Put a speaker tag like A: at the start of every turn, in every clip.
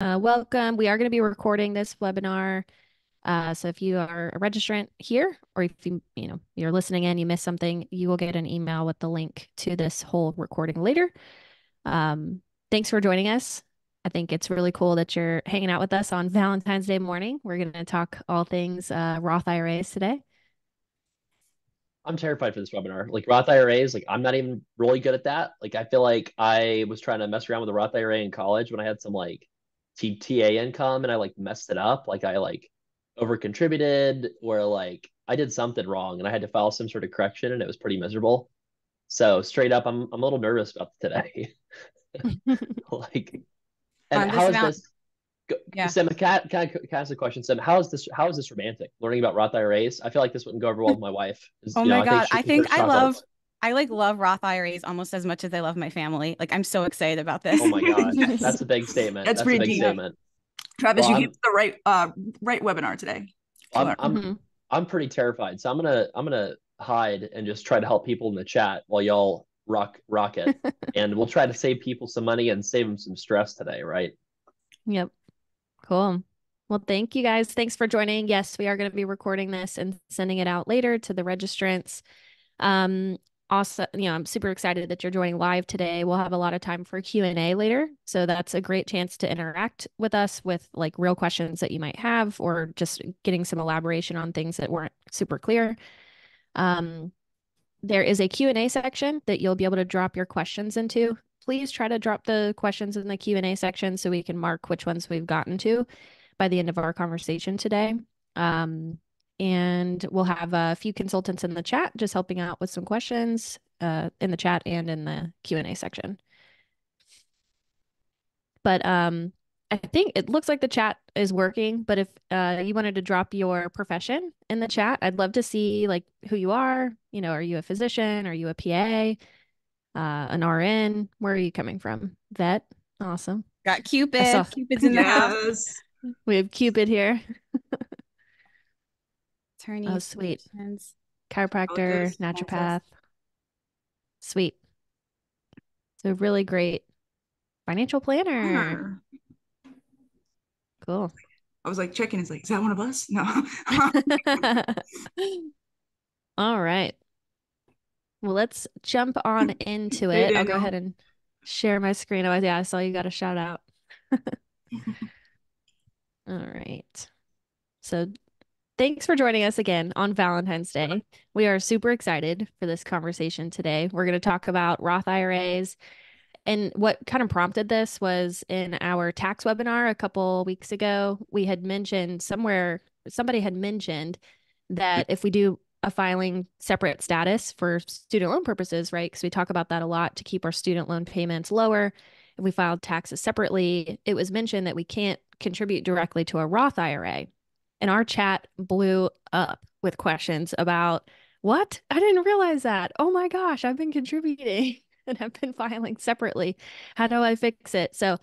A: Uh, welcome. We are going to be recording this webinar. Uh, so if you are a registrant here, or if you you know you're listening in, you missed something, you will get an email with the link to this whole recording later. Um, thanks for joining us. I think it's really cool that you're hanging out with us on Valentine's Day morning. We're going to talk all things uh, Roth IRAs today.
B: I'm terrified for this webinar. Like Roth IRAs, like I'm not even really good at that. Like I feel like I was trying to mess around with a Roth IRA in college when I had some like TA income and I like messed it up. Like I like over contributed or like I did something wrong and I had to file some sort of correction and it was pretty miserable. So straight up, I'm I'm a little nervous about today. like, and how is this? Yeah. Sim, can I, can, I, can I ask a question? Sim, how is this? How is this romantic? Learning about Roth IRAs. I feel like this wouldn't go over well with my wife.
C: Oh my know, god, I think, I, think I love. I like love Roth IRAs almost as much as I love my family. Like I'm so excited about this.
B: Oh my god, that's a big statement. That's, that's pretty a big deep. statement.
D: Travis, well, you hit the right uh right webinar today.
B: I'm I'm, mm-hmm. I'm pretty terrified, so I'm gonna I'm gonna hide and just try to help people in the chat while y'all rock rock it, and we'll try to save people some money and save them some stress today, right?
A: Yep. Cool. Well, thank you guys. Thanks for joining. Yes, we are going to be recording this and sending it out later to the registrants. Um, also you know i'm super excited that you're joining live today. We'll have a lot of time for q&a later. So that's a great chance to interact with us with like real questions that you might have or just getting some elaboration on things that weren't super clear. Um, there is a q&a section that you'll be able to drop your questions into. Please try to drop the questions in the q&a section so we can mark which ones we've gotten to by the end of our conversation today. Um, and we'll have a few consultants in the chat just helping out with some questions uh, in the chat and in the Q&A section. But um, I think it looks like the chat is working, but if uh, you wanted to drop your profession in the chat, I'd love to see like who you are. You know, are you a physician? Are you a PA? Uh, an RN? Where are you coming from? Vet? Awesome.
C: Got Cupid. Saw... Cupid's in the house.
A: We have Cupid here.
C: attorney.
A: Oh, sweet. Chiropractor, naturopath. Sweet. So really great financial planner. Cool.
D: I was like checking. It's like, is that one of us? No.
A: All right. Well, let's jump on into it. I'll go ahead and share my screen. Oh, yeah, I saw you got a shout out. All right. So Thanks for joining us again on Valentine's Day. We are super excited for this conversation today. We're going to talk about Roth IRAs. And what kind of prompted this was in our tax webinar a couple weeks ago, we had mentioned somewhere, somebody had mentioned that if we do a filing separate status for student loan purposes, right? Because we talk about that a lot to keep our student loan payments lower. If we filed taxes separately, it was mentioned that we can't contribute directly to a Roth IRA and our chat blew up with questions about what? I didn't realize that. Oh my gosh, I've been contributing and I've been filing separately. How do I fix it? So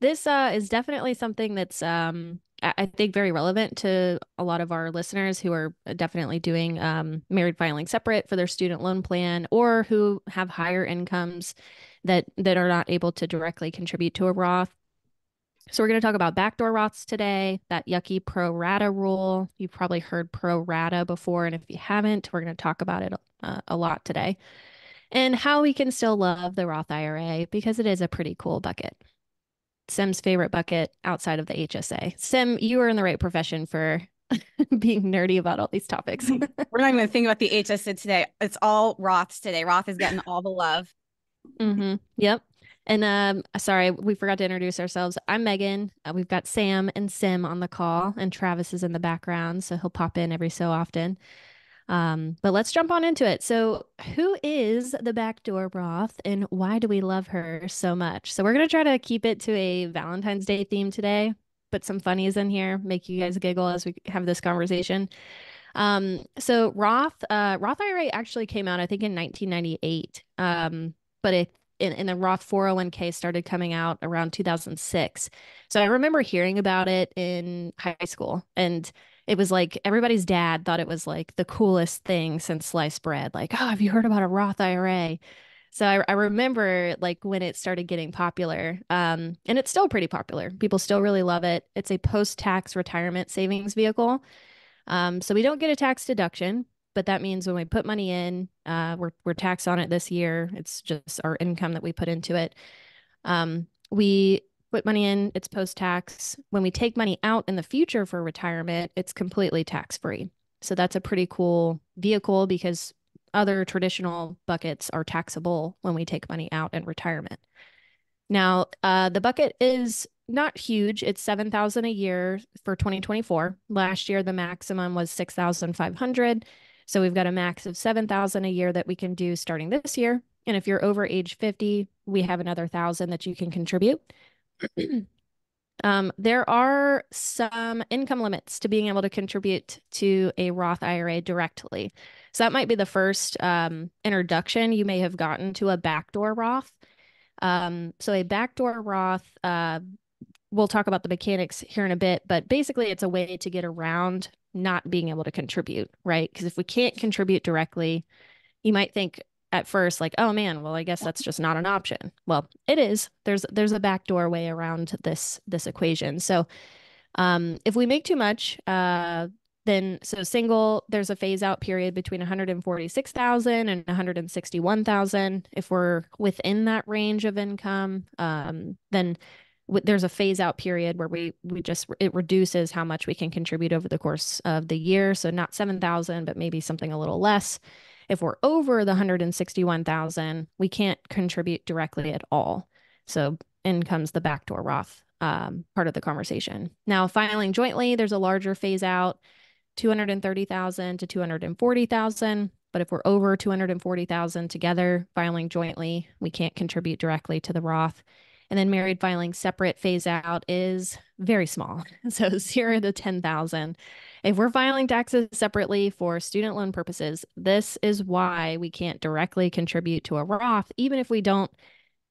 A: this uh, is definitely something that's um, I think very relevant to a lot of our listeners who are definitely doing um, married filing separate for their student loan plan or who have higher incomes that that are not able to directly contribute to a Roth. So we're going to talk about backdoor Roths today, that yucky pro rata rule. You've probably heard pro rata before, and if you haven't, we're going to talk about it uh, a lot today. And how we can still love the Roth IRA because it is a pretty cool bucket. Sim's favorite bucket outside of the HSA. Sim, you are in the right profession for being nerdy about all these topics.
C: we're not even think about the HSA today. It's all Roths today. Roth is getting all the love.
A: Mm-hmm. Yep. And um, sorry, we forgot to introduce ourselves. I'm Megan. Uh, we've got Sam and Sim on the call, and Travis is in the background, so he'll pop in every so often. Um, but let's jump on into it. So, who is the backdoor Roth, and why do we love her so much? So, we're gonna try to keep it to a Valentine's Day theme today. Put some funnies in here, make you guys giggle as we have this conversation. Um, so Roth, uh, Roth IRA actually came out, I think, in 1998. Um, but it in, in the Roth 401k started coming out around 2006. So I remember hearing about it in high school and it was like everybody's dad thought it was like the coolest thing since sliced bread. Like, oh, have you heard about a Roth IRA? So I, I remember like when it started getting popular, um, and it's still pretty popular. People still really love it. It's a post-tax retirement savings vehicle. Um, so we don't get a tax deduction, but that means when we put money in, uh, we're we're taxed on it this year. It's just our income that we put into it. Um, we put money in, it's post-tax. When we take money out in the future for retirement, it's completely tax-free. So that's a pretty cool vehicle because other traditional buckets are taxable when we take money out in retirement. Now, uh, the bucket is not huge. It's 7,000 a year for 2024. Last year, the maximum was 6,500. So we've got a max of 7,000 a year that we can do starting this year. And if you're over age 50, we have another thousand that you can contribute. Um, there are some income limits to being able to contribute to a Roth IRA directly. So that might be the first um, introduction you may have gotten to a backdoor Roth. Um, so a backdoor Roth, uh, we'll talk about the mechanics here in a bit, but basically it's a way to get around not being able to contribute, right? Because if we can't contribute directly, you might think, at first like oh man well i guess that's just not an option. Well it is. There's there's a backdoor way around this this equation. So um if we make too much uh then so single there's a phase out period between 146,000 and 161,000 if we're within that range of income um then there's a phase out period where we we just it reduces how much we can contribute over the course of the year so not 7,000 but maybe something a little less if we're over the 161,000, we can't contribute directly at all. So in comes the backdoor Roth um, part of the conversation. Now, filing jointly, there's a larger phase out, 230,000 to 240,000. But if we're over 240,000 together, filing jointly, we can't contribute directly to the Roth. And then married filing separate phase out is very small. So zero to 10,000. If we're filing taxes separately for student loan purposes, this is why we can't directly contribute to a Roth, even if we don't,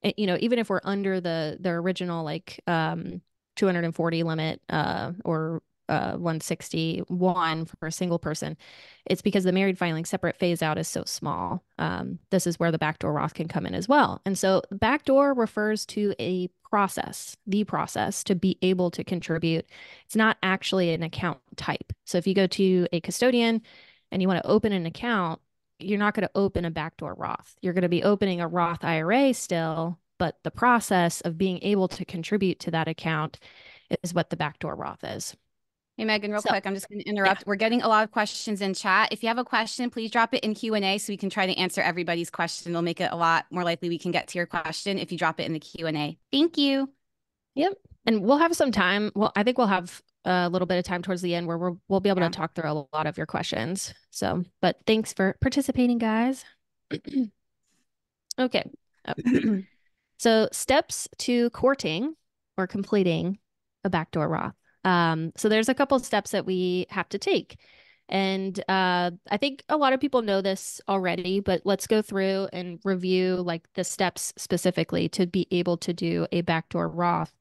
A: eh, you know, even if we're under the the original like um 240 limit uh or uh 161 for a single person. It's because the married filing separate phase out is so small. Um, this is where the backdoor Roth can come in as well. And so backdoor refers to a process, the process to be able to contribute. It's not actually an account type. So if you go to a custodian and you want to open an account, you're not going to open a backdoor Roth. You're going to be opening a Roth IRA still, but the process of being able to contribute to that account is what the backdoor Roth is.
C: Hey Megan, real so, quick, I'm just going to interrupt. Yeah. We're getting a lot of questions in chat. If you have a question, please drop it in Q and A so we can try to answer everybody's question. It'll make it a lot more likely we can get to your question if you drop it in the Q and A. Thank you.
A: Yep, and we'll have some time. Well, I think we'll have a little bit of time towards the end where we're, we'll be able yeah. to talk through a lot of your questions. So, but thanks for participating, guys. okay. so, steps to courting or completing a backdoor Roth. Um, so there's a couple steps that we have to take. And uh, I think a lot of people know this already, but let's go through and review like the steps specifically to be able to do a backdoor Roth.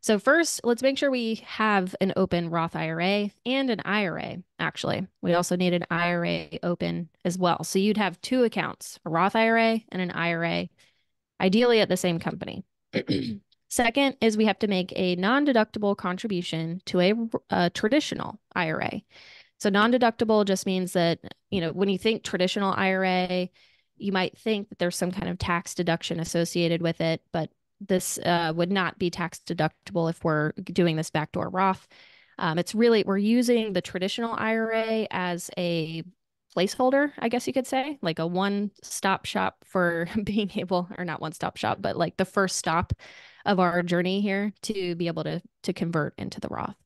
A: So first, let's make sure we have an open Roth IRA and an IRA. Actually, we also need an IRA open as well. So you'd have two accounts, a Roth IRA and an IRA, ideally at the same company. Second is we have to make a non deductible contribution to a, a traditional IRA. So non deductible just means that, you know, when you think traditional IRA, you might think that there's some kind of tax deduction associated with it, but this uh, would not be tax deductible if we're doing this backdoor Roth. Um, it's really, we're using the traditional IRA as a placeholder, I guess you could say, like a one stop shop for being able, or not one stop shop, but like the first stop of our journey here to be able to to convert into the Roth.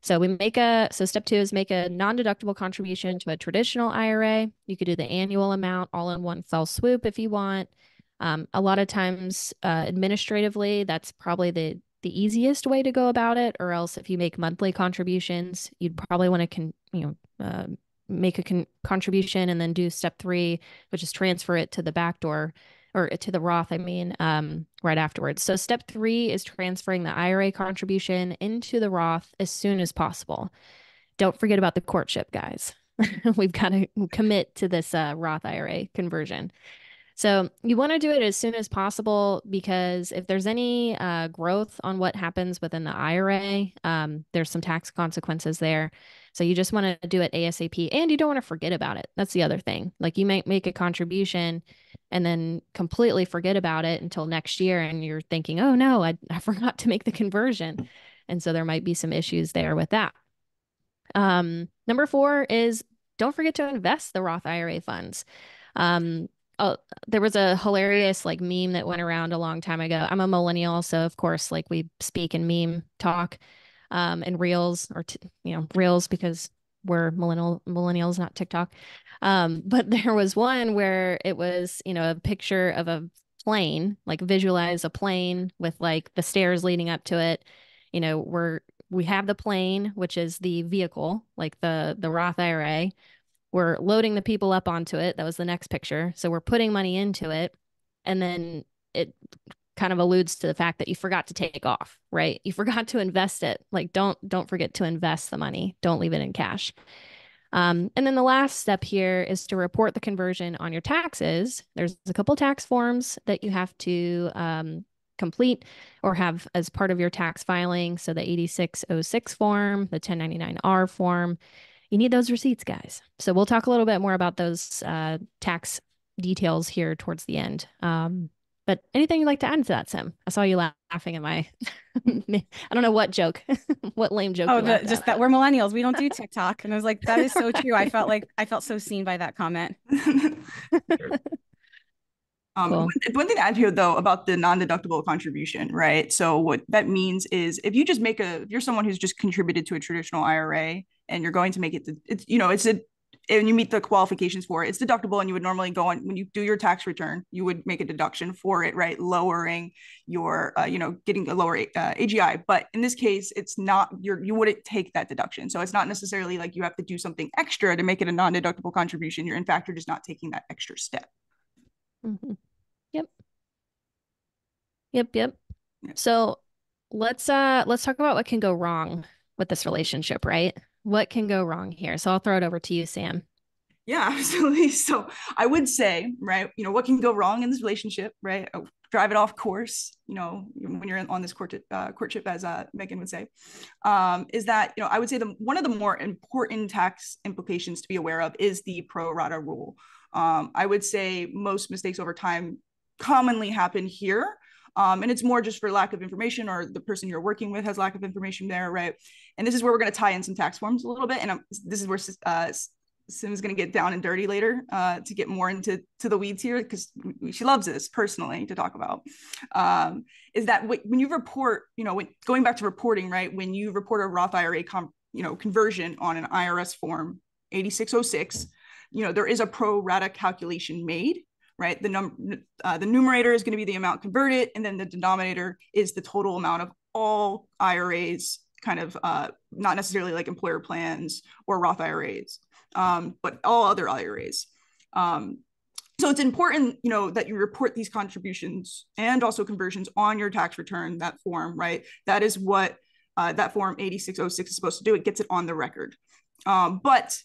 A: So we make a so step two is make a non-deductible contribution to a traditional IRA. You could do the annual amount all in one fell swoop if you want. Um, a lot of times, uh, administratively, that's probably the the easiest way to go about it. Or else, if you make monthly contributions, you'd probably want to con you know uh, make a con- contribution and then do step three, which is transfer it to the backdoor or to the Roth, I mean, um, right afterwards. So step three is transferring the IRA contribution into the Roth as soon as possible. Don't forget about the courtship, guys. We've got to commit to this uh, Roth IRA conversion. So you want to do it as soon as possible because if there's any uh, growth on what happens within the IRA, um, there's some tax consequences there. So you just want to do it ASAP and you don't want to forget about it. That's the other thing. Like you might make a contribution and then completely forget about it until next year and you're thinking, oh no, I, I forgot to make the conversion. And so there might be some issues there with that. Um, number four is don't forget to invest the Roth IRA funds. Um, there was a hilarious like meme that went around a long time ago. I'm a millennial, so of course, like we speak in meme talk, um, and reels or t- you know reels because we're millennial millennials, not TikTok. Um, but there was one where it was you know a picture of a plane, like visualize a plane with like the stairs leading up to it. You know, we're we have the plane, which is the vehicle, like the the Roth IRA. We're loading the people up onto it. That was the next picture. So we're putting money into it. And then it kind of alludes to the fact that you forgot to take off, right? You forgot to invest it. Like don't don't forget to invest the money. Don't leave it in cash. Um, and then the last step here is to report the conversion on your taxes. There's a couple tax forms that you have to um, complete or have as part of your tax filing. So the 8606 form, the 1099R form, you need those receipts, guys. So we'll talk a little bit more about those uh, tax details here towards the end. Um, but anything you'd like to add to that, Sim? I saw you laughing at my, I don't know what joke, what lame joke.
C: Oh, the, just that we're millennials. We don't do TikTok. And I was like, that is so true. I felt like I felt so seen by that comment.
D: Um, cool. one, thing to add here, though, about the non-deductible contribution, right? So what that means is if you just make a, if you're someone who's just contributed to a traditional IRA and you're going to make it, it's you know, it's a, and you meet the qualifications for it, it's deductible, and you would normally go on when you do your tax return, you would make a deduction for it, right? Lowering your, uh, you know, getting a lower uh, AGI. But in this case, it's not your, you wouldn't take that deduction. So it's not necessarily like you have to do something extra to make it a non-deductible contribution. You're in fact, you're just not taking that extra step.
A: Mm-hmm. Yep, yep. So let's uh let's talk about what can go wrong with this relationship, right? What can go wrong here? So I'll throw it over to you, Sam.
D: Yeah, absolutely. So I would say, right, you know, what can go wrong in this relationship, right? Oh, drive it off course, you know, when you're on this courtship, uh, courtship as uh, Megan would say, um, is that, you know, I would say the one of the more important tax implications to be aware of is the pro rata rule. Um, I would say most mistakes over time commonly happen here um, and it's more just for lack of information or the person you're working with has lack of information there, right? And this is where we're going to tie in some tax forms a little bit. And this is where uh, Sim is going to get down and dirty later uh, to get more into to the weeds here because she loves this personally to talk about. Um, is that when you report, you know, when, going back to reporting, right? When you report a Roth IRA, you know, conversion on an IRS form 8606, you know, there is a pro rata calculation made right? The num uh, the numerator is going to be the amount converted, and then the denominator is the total amount of all IRAs, kind of uh, not necessarily like employer plans or Roth IRAs, um, but all other IRAs. Um, so it's important, you know, that you report these contributions and also conversions on your tax return, that form, right? That is what uh, that form 8606 is supposed to do. It gets it on the record. Um, but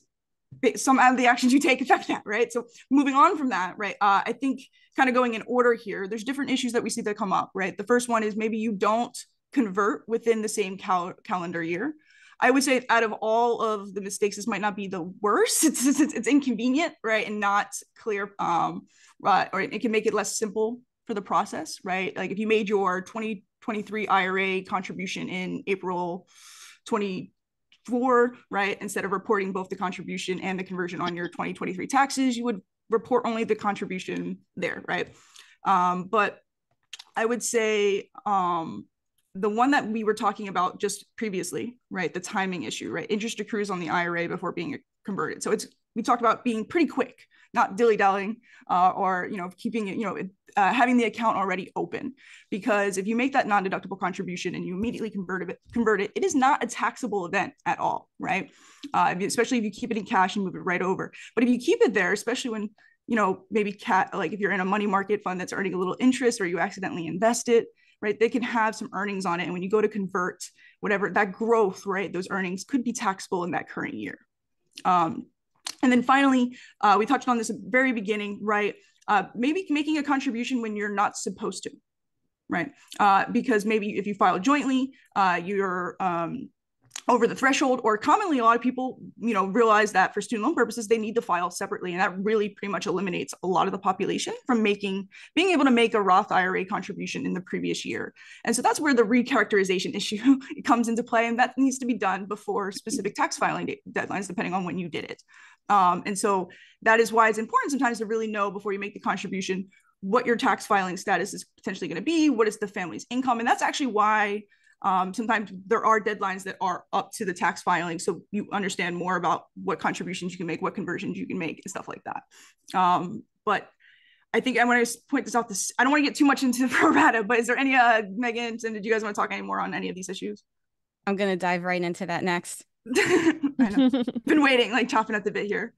D: some of the actions you take affect that, right? So moving on from that, right? Uh, I think kind of going in order here, there's different issues that we see that come up, right? The first one is maybe you don't convert within the same cal- calendar year. I would say out of all of the mistakes, this might not be the worst. It's, it's, it's inconvenient, right? And not clear, um, right? Or it can make it less simple for the process, right? Like if you made your 2023 IRA contribution in April 20, for, right? Instead of reporting both the contribution and the conversion on your 2023 taxes, you would report only the contribution there, right? Um, but I would say um, the one that we were talking about just previously, right? The timing issue, right? Interest accrues on the IRA before being converted. So it's we talked about being pretty quick, not dilly dallying, uh, or you know keeping it, you know, uh, having the account already open. Because if you make that non-deductible contribution and you immediately convert it, convert it, it is not a taxable event at all, right? Uh, especially if you keep it in cash and move it right over. But if you keep it there, especially when you know maybe cat like if you're in a money market fund that's earning a little interest or you accidentally invest it right they can have some earnings on it and when you go to convert whatever that growth right those earnings could be taxable in that current year um, And then finally, uh, we touched on this at the very beginning, right? Uh, maybe making a contribution when you're not supposed to, right? Uh, because maybe if you file jointly, uh, you're um, over the threshold or commonly a lot of people you know realize that for student loan purposes they need to file separately and that really pretty much eliminates a lot of the population from making being able to make a roth ira contribution in the previous year. And so that's where the recharacterization issue comes into play and that needs to be done before specific tax filing deadlines depending on when you did it. Um, and so that is why it's important sometimes to really know before you make the contribution what your tax filing status is potentially going to be what is the family's income and that's actually why um, sometimes there are deadlines that are up to the tax filing, so you understand more about what contributions you can make, what conversions you can make, and stuff like that. Um, but I think I want to point this out. This I don't want to get too much into the pro rata, but is there any uh, Megan and did you guys want to talk any more on any of these issues?
C: I'm gonna dive right into that next.
D: Been waiting, like chopping at the bit here.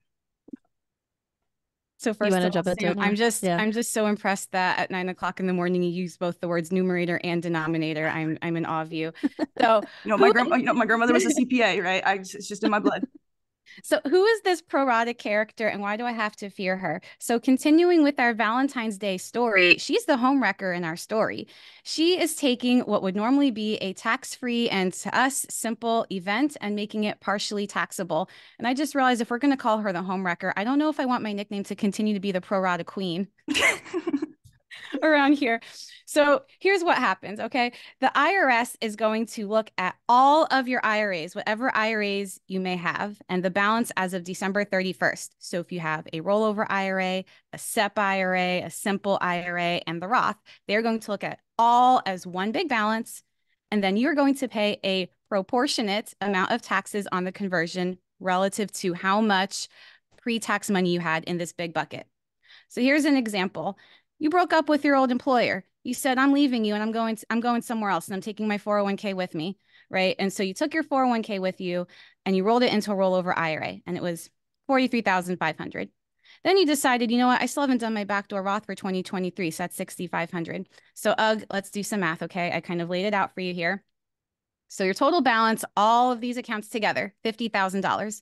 C: So first, of all, Sam, I'm just yeah. I'm just so impressed that at nine o'clock in the morning you use both the words numerator and denominator. I'm I'm in awe of you. So
D: you know my grandma, you know my grandmother was a CPA, right? I it's just in my blood.
C: So, who is this pro rata character and why do I have to fear her? So, continuing with our Valentine's Day story, she's the homewrecker in our story. She is taking what would normally be a tax free and to us simple event and making it partially taxable. And I just realized if we're going to call her the homewrecker, I don't know if I want my nickname to continue to be the pro rata queen. around here. So here's what happens. Okay. The IRS is going to look at all of your IRAs, whatever IRAs you may have, and the balance as of December 31st. So if you have a rollover IRA, a SEP IRA, a simple IRA, and the Roth, they're going to look at all as one big balance. And then you're going to pay a proportionate amount of taxes on the conversion relative to how much pre tax money you had in this big bucket. So here's an example. You broke up with your old employer. You said, I'm leaving you and I'm going, I'm going somewhere else and I'm taking my 401k with me. Right. And so you took your 401k with you and you rolled it into a rollover IRA and it was 43,500. Then you decided, you know what, I still haven't done my backdoor Roth for 2023. So that's 6,500. So, Ugh, let's do some math. Okay. I kind of laid it out for you here. So your total balance, all of these accounts together, $50,000.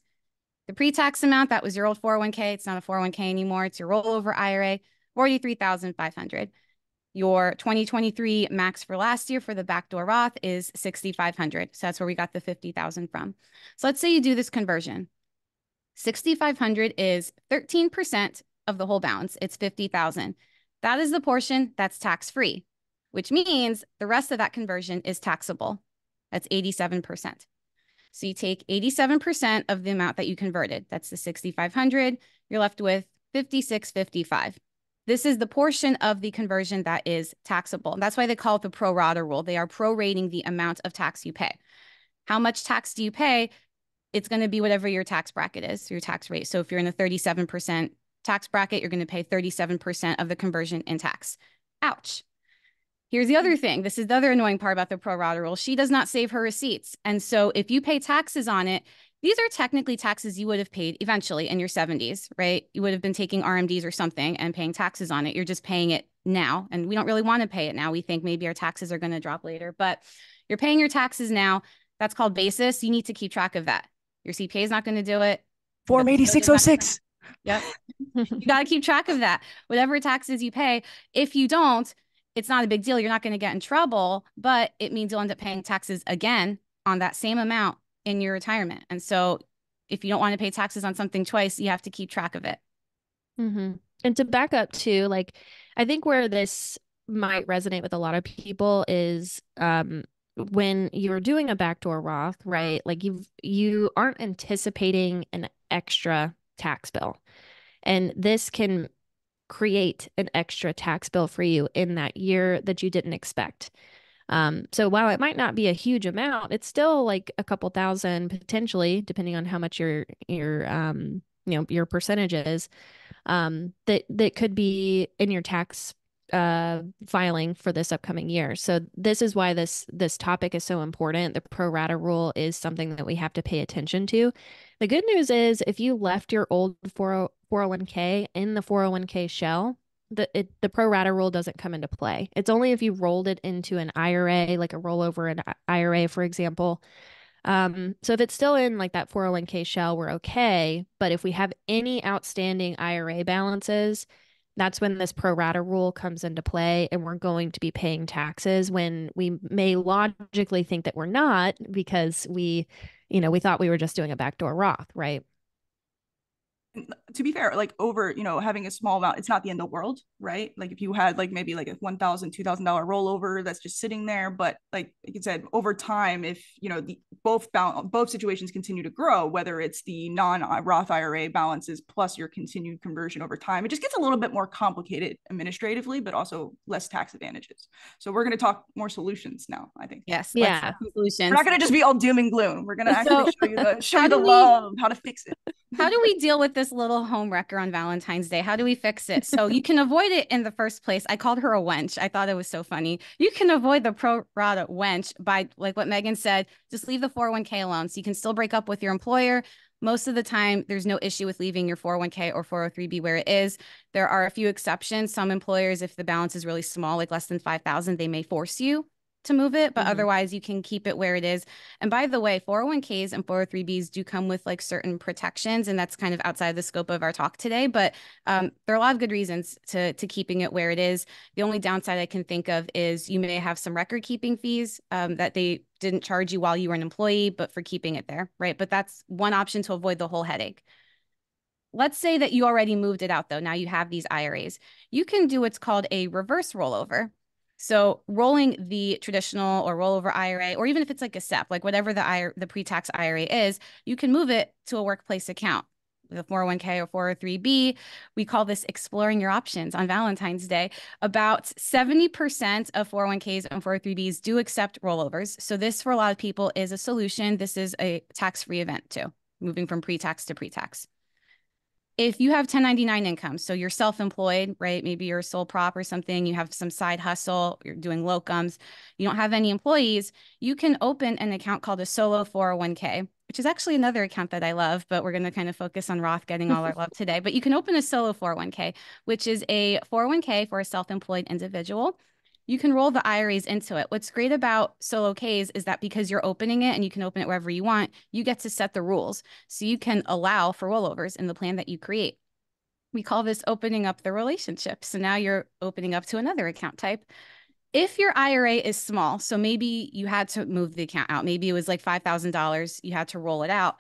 C: The pre-tax amount, that was your old 401k. It's not a 401k anymore. It's your rollover IRA. 43,500. Your 2023 max for last year for the backdoor Roth is 6,500. So that's where we got the 50,000 from. So let's say you do this conversion. 6,500 is 13% of the whole balance. It's 50,000. That is the portion that's tax free, which means the rest of that conversion is taxable. That's 87%. So you take 87% of the amount that you converted. That's the 6,500. You're left with 5655. This is the portion of the conversion that is taxable. That's why they call it the pro rata rule. They are prorating the amount of tax you pay. How much tax do you pay? It's going to be whatever your tax bracket is, your tax rate. So if you're in the 37% tax bracket, you're going to pay 37% of the conversion in tax. Ouch. Here's the other thing. This is the other annoying part about the pro rata rule. She does not save her receipts. And so if you pay taxes on it, these are technically taxes you would have paid eventually in your 70s, right? You would have been taking RMDs or something and paying taxes on it. You're just paying it now. And we don't really want to pay it now. We think maybe our taxes are going to drop later, but you're paying your taxes now. That's called basis. You need to keep track of that. Your CPA is not going to do it.
D: Form 8606.
C: Yep. you got to keep track of that. Whatever taxes you pay, if you don't, it's not a big deal. You're not going to get in trouble, but it means you'll end up paying taxes again on that same amount in your retirement. And so if you don't want to pay taxes on something twice, you have to keep track of it.
A: Mm-hmm. And to back up too, like I think where this might resonate with a lot of people is um when you're doing a backdoor Roth, right? Like you you aren't anticipating an extra tax bill. And this can create an extra tax bill for you in that year that you didn't expect. Um, so while it might not be a huge amount, it's still like a couple thousand potentially, depending on how much your your um you know your percentage is. Um, that that could be in your tax uh filing for this upcoming year. So this is why this this topic is so important. The pro rata rule is something that we have to pay attention to. The good news is if you left your old 401k in the 401k shell, the it, the pro rata rule doesn't come into play. It's only if you rolled it into an IRA, like a rollover an IRA, for example, Um, so if it's still in like that 401k shell, we're okay. But if we have any outstanding IRA balances, that's when this pro rata rule comes into play and we're going to be paying taxes when we may logically think that we're not because we you know we thought we were just doing a backdoor roth right
D: to be fair, like over, you know, having a small amount, it's not the end of the world, right? Like if you had like maybe like a $1,000, $2,000 rollover that's just sitting there, but like, like you said, over time, if, you know, the both balance, both situations continue to grow, whether it's the non-Roth uh, IRA balances plus your continued conversion over time, it just gets a little bit more complicated administratively, but also less tax advantages. So we're going to talk more solutions now, I think.
C: Yes.
A: Yeah.
C: Solutions.
D: We're not going to just be all doom and gloom. We're going to actually so, show you the, show you the we, love, how to fix it.
C: How do we deal with this little home wrecker on Valentine's Day? How do we fix it? So you can avoid it in the first place. I called her a wench. I thought it was so funny. You can avoid the pro rata wench by, like what Megan said, just leave the 401k alone. So you can still break up with your employer. Most of the time, there's no issue with leaving your 401k or 403b where it is. There are a few exceptions. Some employers, if the balance is really small, like less than 5,000, they may force you to move it, but mm-hmm. otherwise you can keep it where it is. And by the way, 401ks and 403bs do come with like certain protections, and that's kind of outside the scope of our talk today. But um, there are a lot of good reasons to to keeping it where it is. The only downside I can think of is you may have some record keeping fees um, that they didn't charge you while you were an employee, but for keeping it there, right? But that's one option to avoid the whole headache. Let's say that you already moved it out though. Now you have these IRAs. You can do what's called a reverse rollover so rolling the traditional or rollover IRA, or even if it's like a SEP, like whatever the the pre-tax IRA is, you can move it to a workplace account. The 401k or 403b, we call this exploring your options on Valentine's Day. About 70% of 401ks and 403bs do accept rollovers. So this for a lot of people is a solution. This is a tax-free event too, moving from pre-tax to pre-tax if you have 1099 income, so you're self employed, right? Maybe you're a sole prop or something, you have some side hustle, you're doing locums, you don't have any employees, you can open an account called a solo 401k, which is actually another account that I love, but we're going to kind of focus on Roth getting all our love today. But you can open a solo 401k, which is a 401k for a self employed individual you can roll the IRAs into it. What's great about solo Ks is that because you're opening it and you can open it wherever you want, you get to set the rules. So you can allow for rollovers in the plan that you create. We call this opening up the relationship. So now you're opening up to another account type. If your IRA is small, so maybe you had to move the account out, maybe it was like $5,000, you had to roll it out.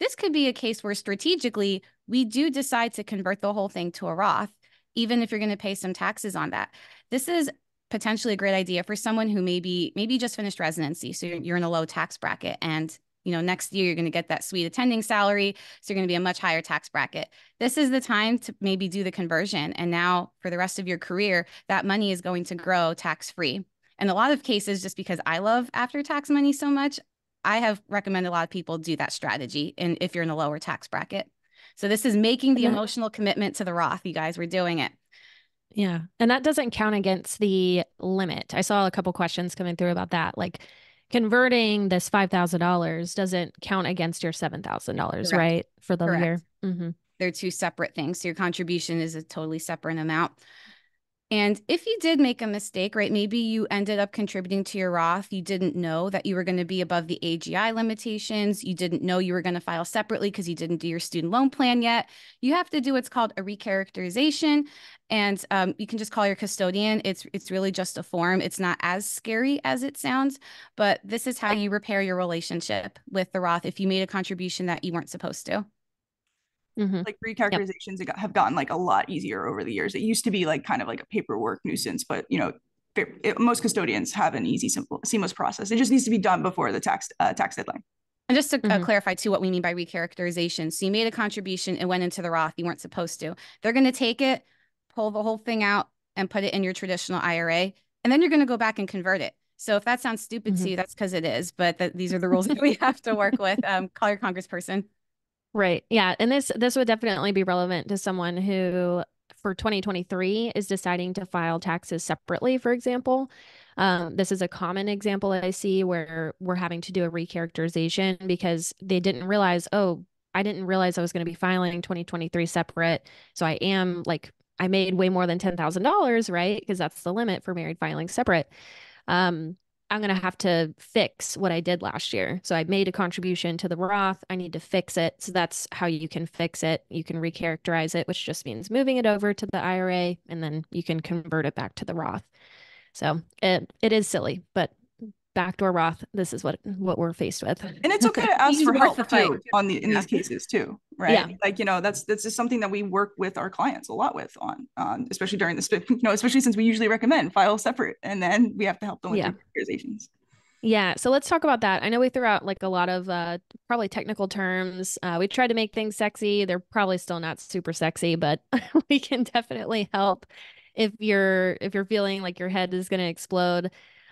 C: This could be a case where strategically we do decide to convert the whole thing to a Roth, even if you're going to pay some taxes on that. This is potentially a great idea for someone who maybe maybe just finished residency. So you're, you're in a low tax bracket and you know next year you're going to get that sweet attending salary. So you're going to be a much higher tax bracket. This is the time to maybe do the conversion. And now for the rest of your career that money is going to grow tax free in a lot of cases just because i love after tax money so much i have recommended a lot of people do that strategy and if you're in a lower tax bracket. So this is making the emotional commitment to the roth. You guys we're doing it
A: yeah. And that doesn't count against the limit. I saw a couple questions coming through about that. Like converting this $5,000 doesn't count against your $7,000, right? For the Correct. year.
C: Mm-hmm. They're two separate things. So your contribution is a totally separate amount. And if you did make a mistake, right, maybe you ended up contributing to your Roth, you didn't know that you were going to be above the AGI limitations, you didn't know you were going to file separately because you didn't do your student loan plan yet, you have to do what's called a recharacterization. And um, you can just call your custodian. It's it's really just a form. It's not as scary as it sounds, but this is how you repair your relationship with the Roth if you made a contribution that you weren't supposed to.
D: Mm-hmm. Like recharacterizations yep. have gotten like a lot easier over the years. It used to be like kind of like a paperwork nuisance, but you know, it, most custodians have an easy, simple, seamless process. It just needs to be done before the tax uh, tax deadline.
C: And just to uh, mm-hmm. uh, clarify too, what we mean by recharacterization. So you made a contribution, it went into the Roth, you weren't supposed to. They're going to take it, pull the whole thing out, and put it in your traditional IRA, and then you're going to go back and convert it. So if that sounds stupid mm-hmm. to you, that's because it is. But th- these are the rules that we have to work with. Um, call your congressperson.
A: Right. Yeah. And this this would definitely be relevant to someone who for 2023 is deciding to file taxes separately, for example. Um, this is a common example I see where we're having to do a recharacterization because they didn't realize, oh, I didn't realize I was going to be filing 2023 separate. So I am like, I made way more than $10,000, right? Because that's the limit for married filing separate. Um, I'm going to have to fix what I did last year. So I made a contribution to the Roth. I need to fix it. So that's how you can fix it. You can recharacterize it, which just means moving it over to the IRA and then you can convert it back to the Roth. So it, it is silly, but backdoor Roth, this is what what we're faced with.
D: And it's okay to ask for help too on the in yeah. these cases too, right? Yeah. Like you know, that's that's just something that we work with our clients a lot with on, um, especially during this, you know, especially since we usually recommend file separate, and then we have to help them with yeah. recharacterizations.
A: Yeah, so let's talk about that. I know we threw out like a lot of uh, probably technical terms. Uh, we tried to make things sexy. They're probably still not super sexy, but we can definitely help if you're if you're feeling like your head is going to explode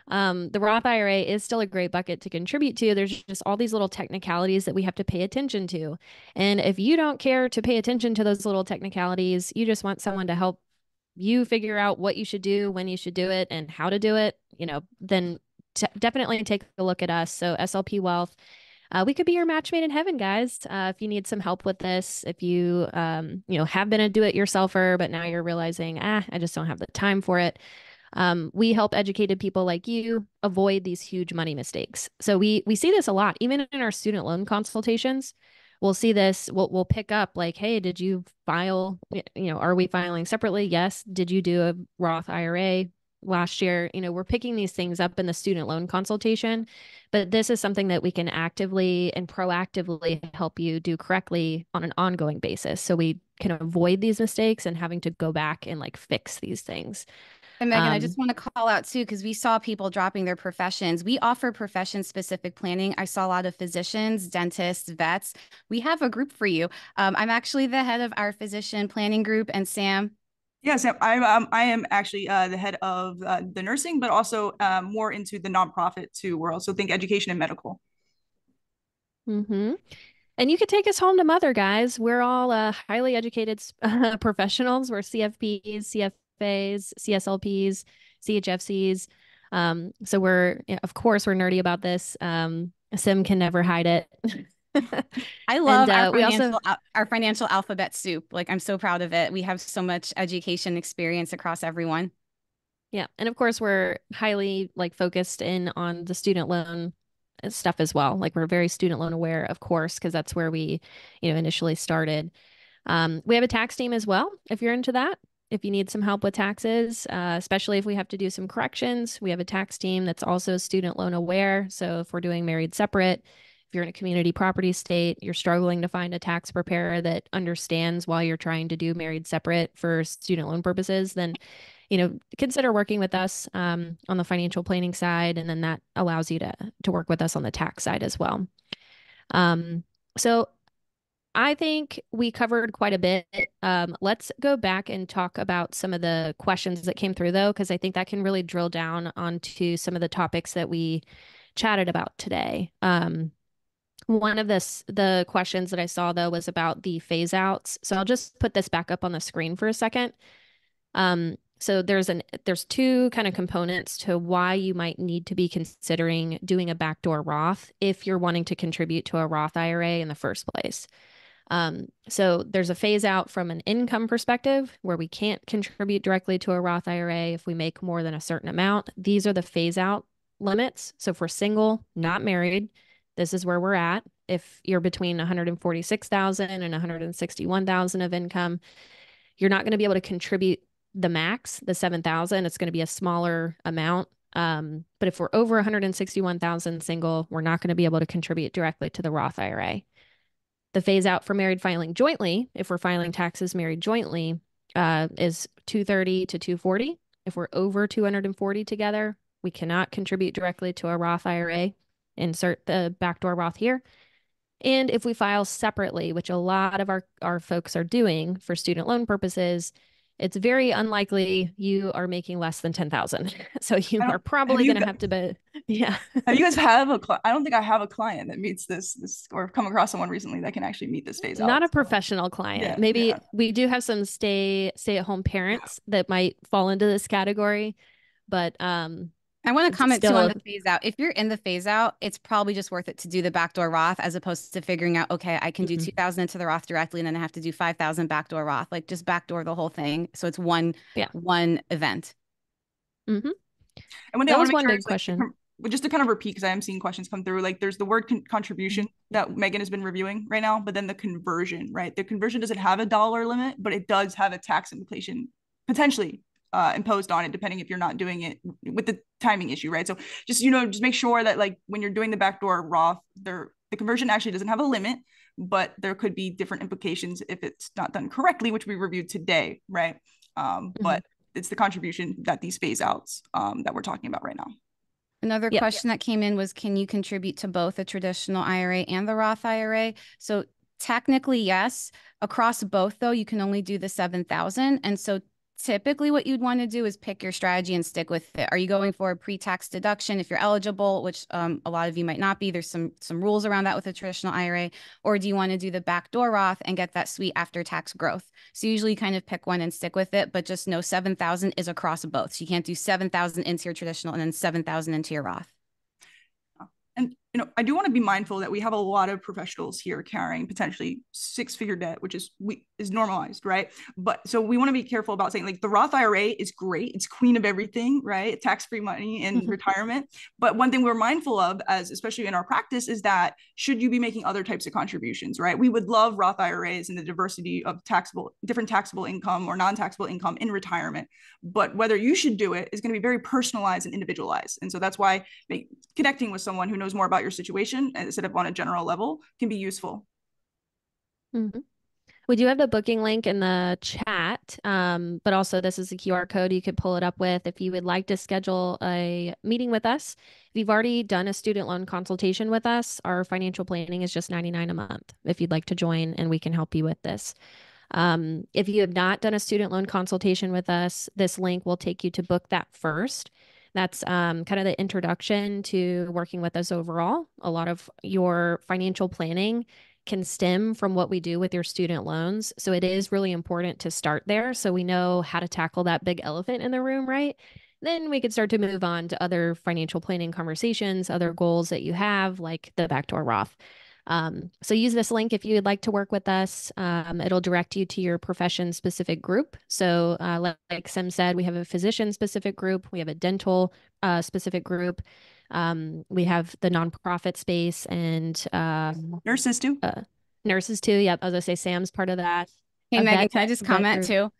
A: um, the Roth IRA is still a great bucket to contribute to. There's just all these little technicalities that we have to pay attention to. And if you don't care to pay attention to those little technicalities, you just want someone to help you figure out what you should do, when you should do it, and how to do it, you know, then t- definitely take a look at us. So, SLP Wealth. Uh, we could be your match made in heaven, guys. Uh, if you need some help with this, if you, um, you know, have been a do-it-yourselfer, but now you're realizing, ah, I just don't have the time for it. Um, we help educated people like you avoid these huge money mistakes. So we we see this a lot, even in our student loan consultations. We'll see this. We'll we'll pick up like, hey, did you file? You know, are we filing separately? Yes. Did you do a Roth IRA? last year you know we're picking these things up in the student loan consultation but this is something that we can actively and proactively help you do correctly on an ongoing basis so we can avoid these mistakes and having to go back and like fix these things
C: and Megan, um, I just want to call out too, because we saw people dropping their professions. We offer profession specific planning. I saw a lot of physicians, dentists, vets. We have a group for you. Um, I'm actually the head of our physician planning group, and Sam.
D: Yes, I'm. Um, I am actually uh, the head of uh, the nursing, but also um, more into the nonprofit too world. So think education and medical.
A: Mm-hmm. And you could take us home to mother, guys. We're all uh, highly educated uh, professionals. We're CFPs, CFPs, CF FAs, CSLPs, CHFCs. Um, so we're, of course, we're nerdy about this. Um, Sim can never hide it.
C: I love and, uh, our, financial, also... our financial alphabet soup. Like, I'm so proud of it. We have so much education experience across everyone.
A: Yeah. And of course, we're highly like focused in on the student loan stuff as well. Like, we're very student loan aware, of course, because that's where we, you know, initially started. Um, we have a tax team as well, if you're into that if you need some help with taxes, uh, especially if we have to do some corrections. We have a tax team that's also student loan aware. So if we're doing married separate, if you're in a community property state, you're struggling to find a tax preparer that understands while you're trying to do married separate for student loan purposes, then you know consider working with us um, on the financial planning side, and then that allows you to to work with us on the tax side as well. Um, so I think we covered quite a bit. Um, let's go back and talk about some of the questions that came through, though, because I think that can really drill down onto some of the topics that we chatted about today. Um, one of this the questions that I saw though was about the phase outs. So I'll just put this back up on the screen for a second. Um, so there's an there's two kind of components to why you might need to be considering doing a backdoor Roth if you're wanting to contribute to a Roth IRA in the first place. Um, so there's a phase out from an income perspective where we can't contribute directly to a Roth IRA if we make more than a certain amount. These are the phase out limits. So for single, not married, this is where we're at. If you're between 146,000 and 161,000 of income, you're not going to be able to contribute the max, the 7,000. It's going to be a smaller amount. Um, but if we're over 161,000 single, we're not going to be able to contribute directly to the Roth IRA. The phase out for married filing jointly, if we're filing taxes married jointly, uh, is 230 to 240. If we're over 240 together, we cannot contribute directly to a Roth IRA. Insert the backdoor Roth here. And if we file separately, which a lot of our, our folks are doing for student loan purposes, it's very unlikely you are making less than 10,000. So you are probably going to have to be, yeah.
D: have you guys have a, I don't think I have a client that meets this, this or come across someone recently that can actually meet this phase
A: out. Not a professional client. Yeah, Maybe yeah. we do have some stay, stay at home parents that might fall into this category, but, um,
C: I want to comment still... too on the phase out. If you're in the phase out, it's probably just worth it to do the backdoor Roth as opposed to figuring out, okay, I can do mm-hmm. 2000 into the Roth directly and then I have to do 5000 backdoor Roth. Like just backdoor the whole thing. So it's one, yeah. one event.
A: Mm-hmm. And one thing that was one big question.
D: just to kind of repeat because I am seeing questions come through. Like there's the word con- contribution that Megan has been reviewing right now, but then the conversion, right? The conversion doesn't have a dollar limit, but it does have a tax implication potentially uh, imposed on it, depending if you're not doing it with the timing issue, right? So just you know, just make sure that like when you're doing the backdoor Roth, there the conversion actually doesn't have a limit, but there could be different implications if it's not done correctly, which we reviewed today, right? Um, mm-hmm. But it's the contribution that these phase outs um, that we're talking about right now.
C: Another yep. question that came in was Can you contribute to both a traditional IRA and the Roth IRA? So, technically, yes. Across both, though, you can only do the 7,000. And so, typically what you'd want to do is pick your strategy and stick with it. Are you going for a pre-tax deduction if you're eligible, which um, a lot of you might not be? There's some some rules around that with a traditional IRA, or do you want to do the backdoor Roth and get that sweet after-tax growth? So usually you kind of pick one and stick with it, but just know 7,000 is across both. So you can't do 7,000 into your traditional and then 7,000 into your Roth
D: and you know, I do want to be mindful that we have a lot of professionals here carrying potentially six-figure debt, which is we is normalized, right? But so we want to be careful about saying like the Roth IRA is great, it's queen of everything, right? Tax-free money in mm-hmm. retirement. But one thing we're mindful of, as especially in our practice, is that should you be making other types of contributions, right? We would love Roth IRAs and the diversity of taxable, different taxable income or non-taxable income in retirement. But whether you should do it is going to be very personalized and individualized, and so that's why make, connecting with someone who knows more about your situation instead of on a general level can be useful.
A: Mm-hmm. We do have the booking link in the chat, um, but also this is a QR code you could pull it up with if you would like to schedule a meeting with us. If you've already done a student loan consultation with us, our financial planning is just 99 a month if you'd like to join and we can help you with this. Um, if you have not done a student loan consultation with us, this link will take you to book that first. That's um, kind of the introduction to working with us overall. A lot of your financial planning can stem from what we do with your student loans. So it is really important to start there so we know how to tackle that big elephant in the room, right? Then we could start to move on to other financial planning conversations, other goals that you have, like the backdoor Roth. Um, so use this link if you would like to work with us. Um, it'll direct you to your profession specific group. So uh, like Sim said, we have a physician specific group. We have a dental uh, specific group. Um, we have the nonprofit space and um,
D: nurses too. Uh,
A: nurses too. Yep. As I say, Sam's part of that.
C: Hey, Megan, can I just comment too?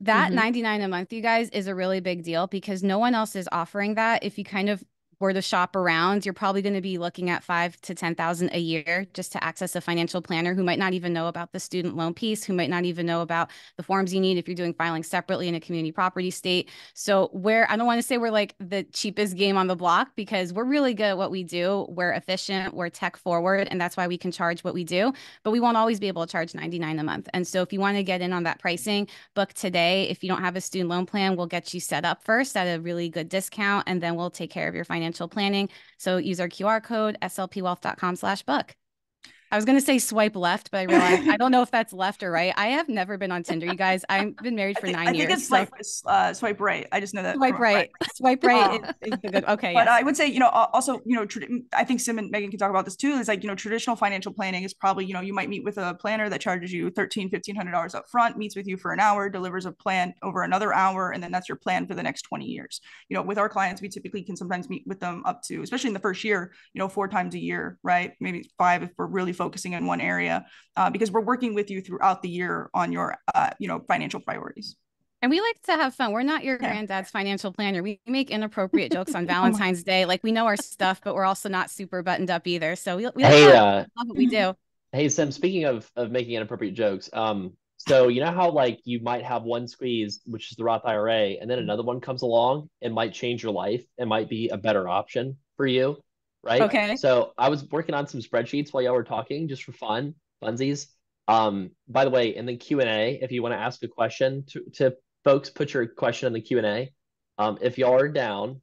C: That mm-hmm. 99 a month, you guys, is a really big deal because no one else is offering that. If you kind of were to shop around, you're probably going to be looking at five to 10,000 a year just to access a financial planner who might not even know about the student loan piece, who might not even know about the forms you need if you're doing filing separately in a community property state. So where I don't want to say we're like the cheapest game on the block because we're really good at what we do. We're efficient, we're tech forward, and that's why we can charge what we do, but we won't always be able to charge 99 a month. And so if you want to get in on that pricing, book today. If you don't have a student loan plan, we'll get you set up first at a really good discount, and then we'll take care of your financial financial planning. So use our QR code, slpwealth.com slash book. I was going to say swipe left, but I realized I don't know if that's left or right. I have never been on Tinder, you guys. I've been married for
D: think,
C: nine years.
D: I think it's so. like uh, swipe right. I just know that.
C: Swipe right. Swipe right is, is good. Okay.
D: But yes. I would say, you know, also, you know, I think Sim and Megan can talk about this too. Is like, you know, traditional financial planning is probably, you know, you might meet with a planner that charges you $13, $1,500 up front, meets with you for an hour, delivers a plan over another hour, and then that's your plan for the next 20 years. You know, with our clients, we typically can sometimes meet with them up to, especially in the first year, you know, four times a year, right? Maybe five if we're really focusing in one area area uh, because we're working with you throughout the year on your uh, you know financial priorities
C: and we like to have fun. We're not your yeah. granddad's financial planner. We make inappropriate jokes on Valentine's Day. Like we know our stuff, but we're also not super buttoned up either. So we, we hey, uh, love what we do.
B: Hey, Sim, speaking of, of making inappropriate jokes, um, so you know how like you might have one squeeze, which is the Roth IRA, and then another one comes along and might change your life and might be a better option for you right?
C: Okay.
B: So I was working on some spreadsheets while y'all were talking, just for fun, funsies. Um, by the way, in the Q and A, if you want to ask a question to, to folks, put your question in the Q and A. Um, if y'all are down,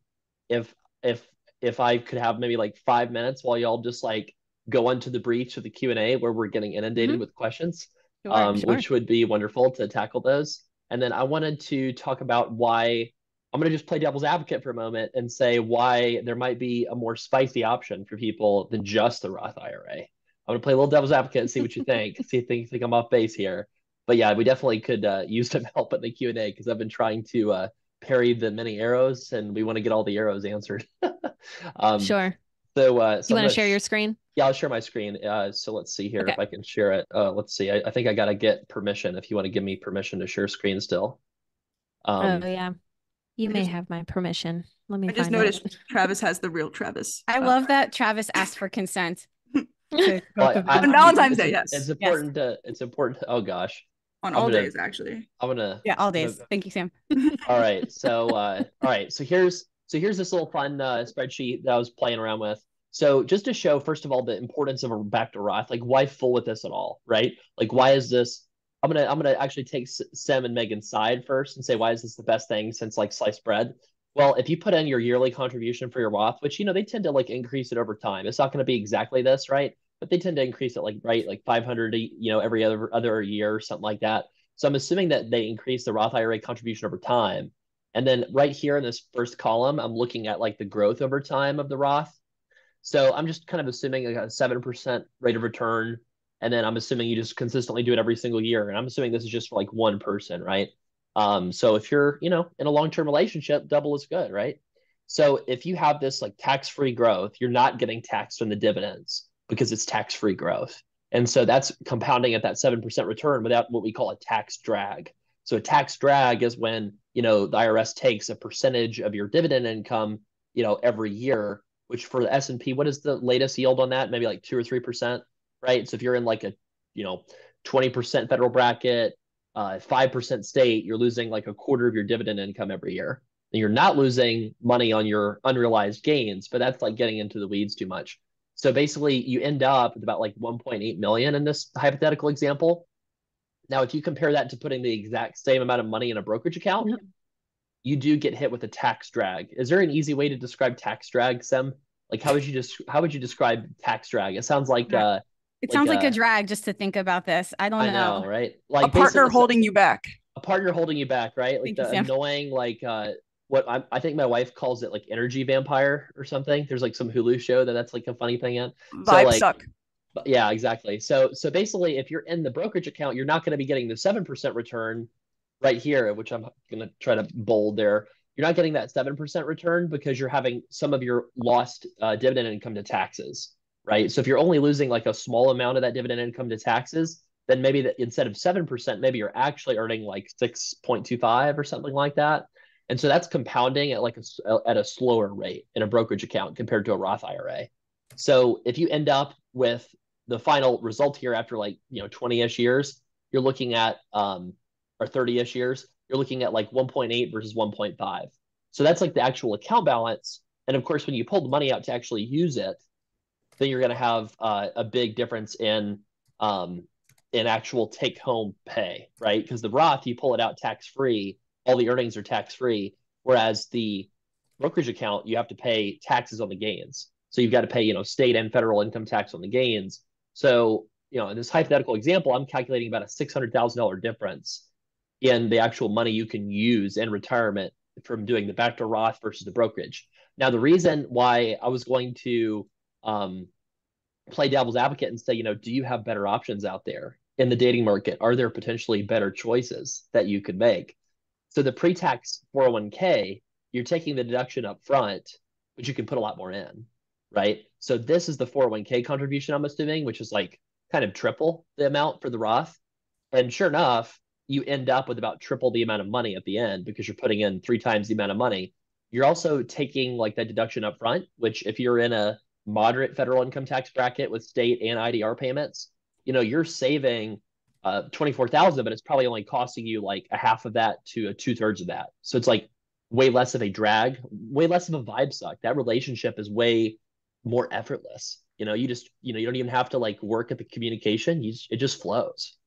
B: if if if I could have maybe like five minutes while y'all just like go into the breach of the Q and A where we're getting inundated mm-hmm. with questions, sure, um, sure. which would be wonderful to tackle those. And then I wanted to talk about why I'm going to just play devil's advocate for a moment and say why there might be a more spicy option for people than just the Roth IRA. I'm going to play a little devil's advocate and see what you think. see if you think I'm off base here. But yeah, we definitely could uh, use some help in the Q and A because I've been trying to uh, parry the many arrows, and we want to get all the arrows answered.
A: um, sure.
B: So, uh,
A: so you want to share your screen?
B: Yeah, I'll share my screen. Uh, so let's see here okay. if I can share it. Uh, let's see. I, I think I got to get permission. If you want to give me permission to share screen still.
A: Um, oh yeah, you may have my permission. Let me.
D: I just noticed it. Travis has the real Travis.
C: I uh, love that Travis asked for consent.
D: well, I, on Valentine's Day, yes.
B: It's important yes. to. It's important. To, oh gosh.
D: On all gonna, days, actually.
B: I'm gonna.
C: Yeah, all days. Gonna, Thank you, Sam.
B: all right. So, uh, all right. So here's so here's this little fun uh, spreadsheet that I was playing around with. So just to show, first of all, the importance of a backdoor Roth, like why fool with this at all, right? Like why is this? I'm gonna I'm gonna actually take Sam and Megan's side first and say why is this the best thing since like sliced bread? Well, if you put in your yearly contribution for your Roth, which you know they tend to like increase it over time, it's not going to be exactly this, right? But they tend to increase it like right like 500, you know, every other other year or something like that. So I'm assuming that they increase the Roth IRA contribution over time. And then right here in this first column, I'm looking at like the growth over time of the Roth. So I'm just kind of assuming like a 7% rate of return. And then I'm assuming you just consistently do it every single year. And I'm assuming this is just for like one person, right? Um, so if you're, you know, in a long-term relationship, double is good, right? So if you have this like tax-free growth, you're not getting taxed on the dividends because it's tax-free growth. And so that's compounding at that 7% return without what we call a tax drag. So a tax drag is when, you know, the IRS takes a percentage of your dividend income, you know, every year, which for the S&P, what is the latest yield on that? Maybe like 2 or 3%, right? So if you're in like a, you know, 20% federal bracket, uh, 5% state, you're losing like a quarter of your dividend income every year. And you're not losing money on your unrealized gains, but that's like getting into the weeds too much. So basically, you end up with about like 1.8 million in this hypothetical example. Now, if you compare that to putting the exact same amount of money in a brokerage account, you do get hit with a tax drag. Is there an easy way to describe tax drag, Sem? Like, how would you just how would you describe tax drag? It sounds like uh,
C: it like sounds like a, a, drag just to think about this. I don't
B: I
C: know.
B: know. right? Like
D: a partner holding you back.
B: A partner holding you back, right? Like Thank the you, annoying, like uh, what I, I, think my wife calls it like energy vampire or something. There's like some Hulu show that that's like a funny thing in.
D: Vibes so, like, suck.
B: Yeah, exactly. So so basically, if you're in the brokerage account, you're not going to be getting the seven percent return right here, which I'm going to try to bold there. You're not getting that seven percent return because you're having some of your lost uh, dividend income to taxes, right? So if you're only losing like a small amount of that dividend income to taxes, then maybe that instead of seven percent, maybe you're actually earning like six point two five or something like that. And so that's compounding at like a, at a slower rate in a brokerage account compared to a Roth IRA. So if you end up with the final result here after like, you know, 20-ish years, you're looking at um or 30-ish years, you're looking at like 1.8 versus 1.5. So that's like the actual account balance. And of course, when you pull the money out to actually use it, then you're going to have uh, a big difference in um, in actual take home pay, right? Because the Roth, you pull it out tax free, all the earnings are tax free. Whereas the brokerage account, you have to pay taxes on the gains. So you've got to pay, you know, state and federal income tax on the gains. So, you know, in this hypothetical example, I'm calculating about a $600,000 difference in the actual money you can use in retirement from doing the backdoor Roth versus the brokerage. Now, the reason why I was going to um, play devil's advocate and say, you know, do you have better options out there in the dating market? Are there potentially better choices that you could make? So the pre-tax 401k, you're taking the deduction up front, but you can put a lot more in, right? So this is the 401k contribution I'm assuming, which is like kind of triple the amount for the Roth. And sure enough, you end up with about triple the amount of money at the end because you're putting in three times the amount of money. You're also taking like that deduction up front, which if you're in a moderate federal income tax bracket with state and IDR payments, you know, you're saving uh, 24,000, but it's probably only costing you like a half of that to a two thirds of that. So it's like way less of a drag, way less of a vibe suck. That relationship is way more effortless. You know, you just, you know, you don't even have to like work at the communication. You just, it just flows.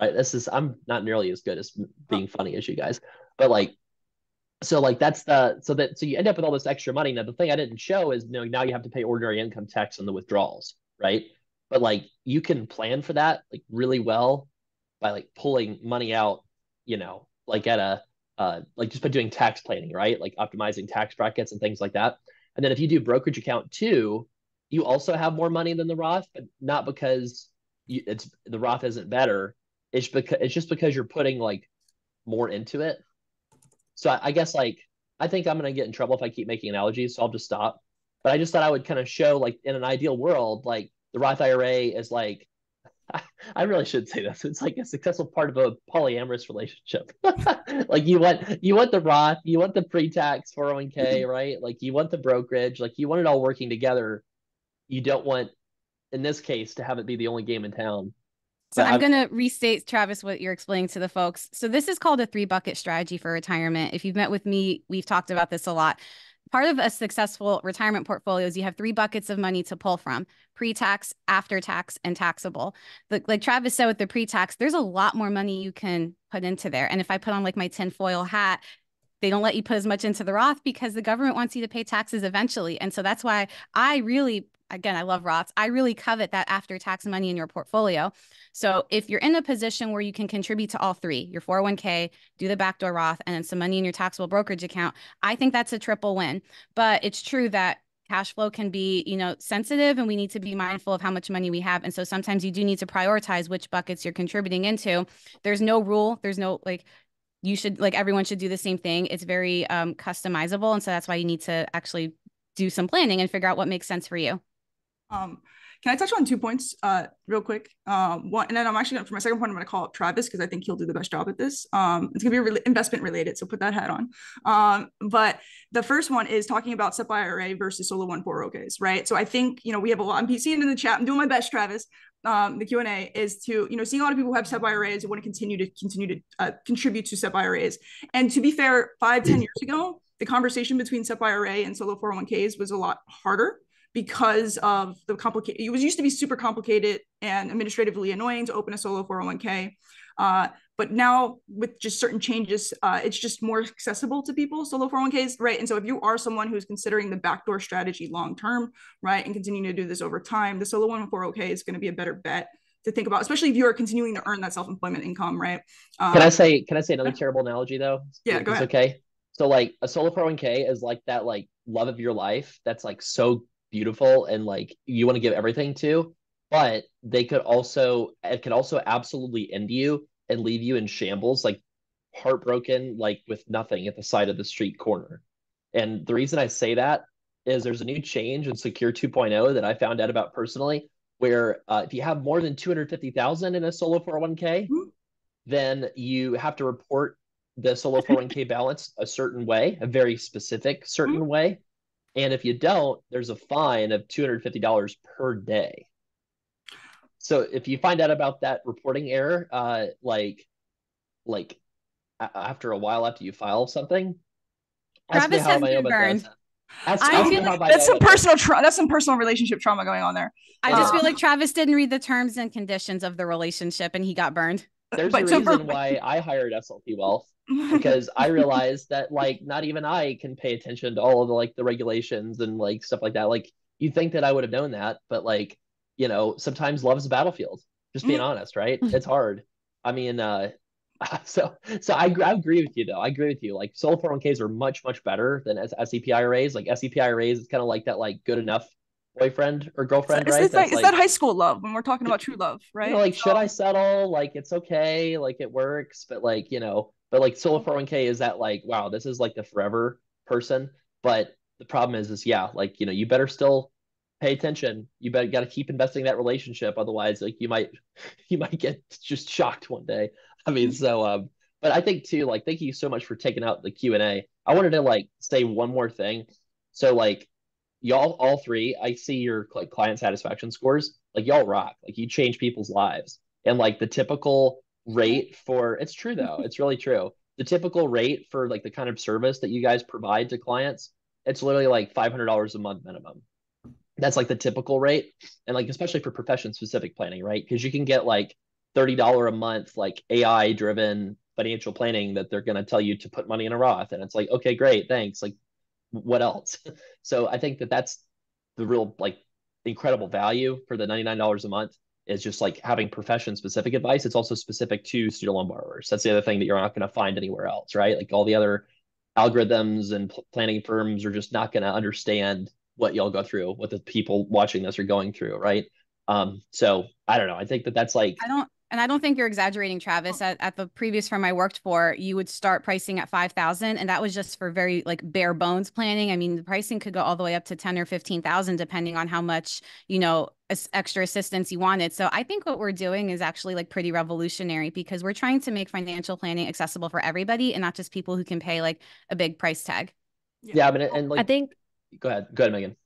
B: Right. This is, I'm not nearly as good as being funny as you guys, but like, so like that's the so that so you end up with all this extra money. Now the thing I didn't show is you know now you have to pay ordinary income tax on the withdrawals, right? But like you can plan for that like really well by like pulling money out, you know, like at a uh, like just by doing tax planning, right? Like optimizing tax brackets and things like that. And then if you do brokerage account too, you also have more money than the Roth, but not because you, it's the Roth isn't better. It's because it's just because you're putting like more into it. So I, I guess like I think I'm gonna get in trouble if I keep making analogies, so I'll just stop. But I just thought I would kind of show like in an ideal world, like the Roth IRA is like I really should say this. It's like a successful part of a polyamorous relationship. like you want you want the Roth, you want the pre-tax 401k, mm-hmm. right? Like you want the brokerage, like you want it all working together. You don't want, in this case, to have it be the only game in town.
C: So I'm, going to restate, Travis, what you're explaining to the folks. So this is called a three bucket strategy for retirement. If you've met with me, we've talked about this a lot part of a successful retirement portfolio is you have three buckets of money to pull from pre-tax after tax and taxable the, like travis said with the pre-tax there's a lot more money you can put into there and if i put on like my tinfoil hat they don't let you put as much into the roth because the government wants you to pay taxes eventually and so that's why i really again, I love Roths. I really covet that after tax money in your portfolio. So if you're in a position where you can contribute to all three, your 401k, do the backdoor Roth, and then some money in your taxable brokerage account, I think that's a triple win. But it's true that cash flow can be you know sensitive and we need to be mindful of how much money we have and so sometimes you do need to prioritize which buckets you're contributing into there's no rule there's no like you should like everyone should do the same thing it's very um, customizable and so that's why you need to actually do some planning and figure out what makes sense for you
D: um, can I touch on two points uh, real quick? Um, one, and then I'm actually gonna, for my second point, I'm going to call up Travis because I think he'll do the best job at this. Um, it's going to be re- investment related, so put that hat on. Um, but the first one is talking about SEP IRA versus solo one four OKs, right? So I think you know we have a lot. I'm seeing in the chat. I'm doing my best, Travis. Um, the Q and A is to you know seeing a lot of people who have SEP IRAs and want to continue to continue to uh, contribute to SEP IRAs. And to be fair, five ten years ago, the conversation between SEP IRA and solo 401ks was a lot harder because of the complicated it was used to be super complicated and administratively annoying to open a solo 401k uh, but now with just certain changes uh, it's just more accessible to people solo 401ks right? And so if you are someone who's considering the backdoor strategy long term right and continuing to do this over time the solo 401k is going to be a better bet to think about especially if you are continuing to earn that self-employment income right?
B: Um, can i say can i say another terrible analogy though?
D: Yeah go ahead.
B: okay. So like a solo 401k is like that like love of your life that's like so beautiful and like you want to give everything to but they could also it could also absolutely end you and leave you in shambles like heartbroken like with nothing at the side of the street corner and the reason i say that is there's a new change in secure 2.0 that i found out about personally where uh, if you have more than 250000 in a solo 401k mm-hmm. then you have to report the solo 401k balance a certain way a very specific certain mm-hmm. way and if you don't, there's a fine of $250 per day. So if you find out about that reporting error, uh, like, like after a while after you file something,
C: Travis has been burned.
D: That's, I feel like that's some personal trauma. That's some personal relationship trauma going on there.
C: I just uh, feel like Travis didn't read the terms and conditions of the relationship, and he got burned.
B: There's but a reason why I hired SLP Wealth because I realized that like not even I can pay attention to all of the like the regulations and like stuff like that. Like you think that I would have known that, but like you know sometimes love's a battlefield. Just being mm. honest, right? It's hard. I mean, uh, so so I, I agree with you though. I agree with you. Like solo 401ks are much much better than SEP IRAs. Like SEP IRAs is kind of like that like good enough boyfriend or girlfriend,
D: it's,
B: right?
D: It's, like, it's that high school love when we're talking about true love, right?
B: You know, like, so, should I settle? Like, it's okay, like it works, but like, you know, but like solo 401k is that like, wow, this is like the forever person. But the problem is, is yeah, like, you know, you better still pay attention. You better got to keep investing that relationship. Otherwise, like you might, you might get just shocked one day. I mean, so, um, but I think too, like, thank you so much for taking out the Q and A. I wanted to like say one more thing. So like y'all all three i see your like client satisfaction scores like y'all rock. Like you change people's lives. And like the typical rate for it's true though. It's really true. The typical rate for like the kind of service that you guys provide to clients it's literally like $500 a month minimum. That's like the typical rate. And like especially for profession specific planning right? Because you can get like $30 a month like ai driven financial planning that they're going to tell you to put money in a roth. And it's like okay great thanks. Like what else? so I think that that's the real like incredible value for the $99 a month is just like having profession specific advice. It's also specific to student loan borrowers. That's the other thing that you're not going to find anywhere else, right? Like all the other algorithms and planning firms are just not going to understand what y'all go through, what the people watching this are going through, right? Um, so I don't know. I think that that's like
C: I don't And I don't think you're exaggerating, Travis. At, at the previous firm I worked for, you would start pricing at 5,000 and that was just for very like bare bones planning. I mean, the pricing could go all the way up to 10 or 15,000 depending on how much, you know, extra assistance you wanted. So I think what we're doing is actually like pretty revolutionary because we're trying to make financial planning accessible for everybody and not just people who can pay like a big price tag.
B: Yeah, yeah but and like
A: I think
B: go ahead. Go ahead, Megan.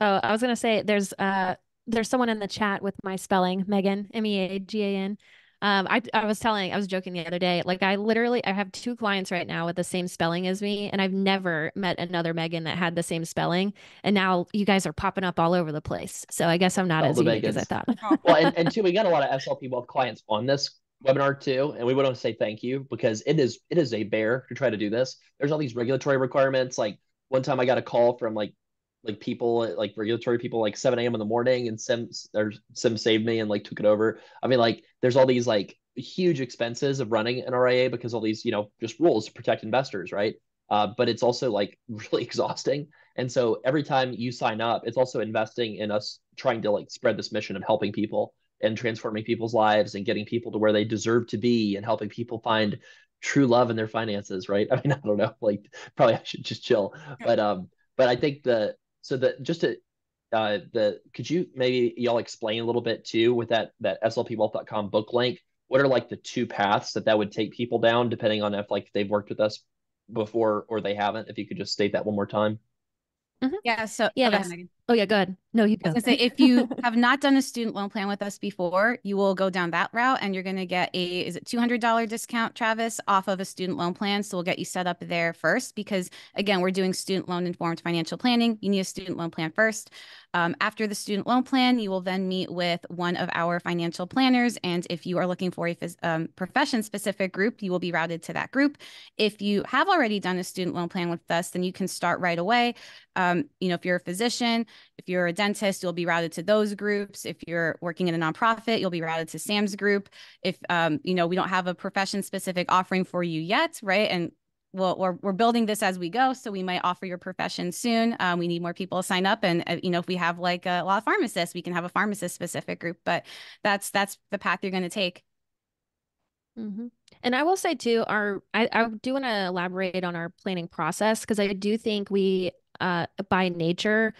A: Oh, I was gonna say there's uh there's someone in the chat with my spelling, Megan, M E A G A N. Um, I I was telling, I was joking the other day. Like I literally, I have two clients right now with the same spelling as me, and I've never met another Megan that had the same spelling. And now you guys are popping up all over the place. So I guess I'm not all as unique Megans. as I thought.
B: well, and, and two, we got a lot of SLP Wealth clients on this webinar too, and we want to say thank you because it is it is a bear to try to do this. There's all these regulatory requirements. Like one time, I got a call from like like people like regulatory people like 7 a.m in the morning and sim or sim saved me and like took it over. I mean like there's all these like huge expenses of running an ria because all these you know just rules to protect investors right? Uh, but it's also like really exhausting. And so every time you sign up it's also investing in us trying to like spread this mission of helping people and transforming people's lives and getting people to where they deserve to be and helping people find true love in their finances right? I mean i don't know like probably i should just chill. But um but i think the so that just to uh, the could you maybe y'all explain a little bit too with that that slpwealth.com book link? What are like the two paths that that would take people down, depending on if like they've worked with us before or they haven't? If you could just state that one more time.
C: Mm-hmm. Yeah. So
A: yeah. Okay, oh yeah. go ahead. No, you go.
C: say if you have not done a student loan plan with us before, you will go down that route, and you're going to get a is it two hundred dollar discount, Travis, off of a student loan plan. So we'll get you set up there first because again, we're doing student loan informed financial planning. You need a student loan plan first. Um, after the student loan plan, you will then meet with one of our financial planners. And if you are looking for a um, profession specific group, you will be routed to that group. If you have already done a student loan plan with us, then you can start right away. Um, you know, if you're a physician, if you're a dentist, you'll be routed to those groups. If you're working in a nonprofit, you'll be routed to Sam's group. If, um, you know, we don't have a profession specific offering for you yet, right? And well, we're, we're building this as we go. So we might offer your profession soon. Um, we need more people to sign up. And, uh, you know, if we have like a, lot of pharmacists, we can have a pharmacist specific group, but that's, that's the path you're going to take.
A: Mm-hmm. And I will say too, our I, I do want to elaborate on our planning process because I do think we, uh, by nature,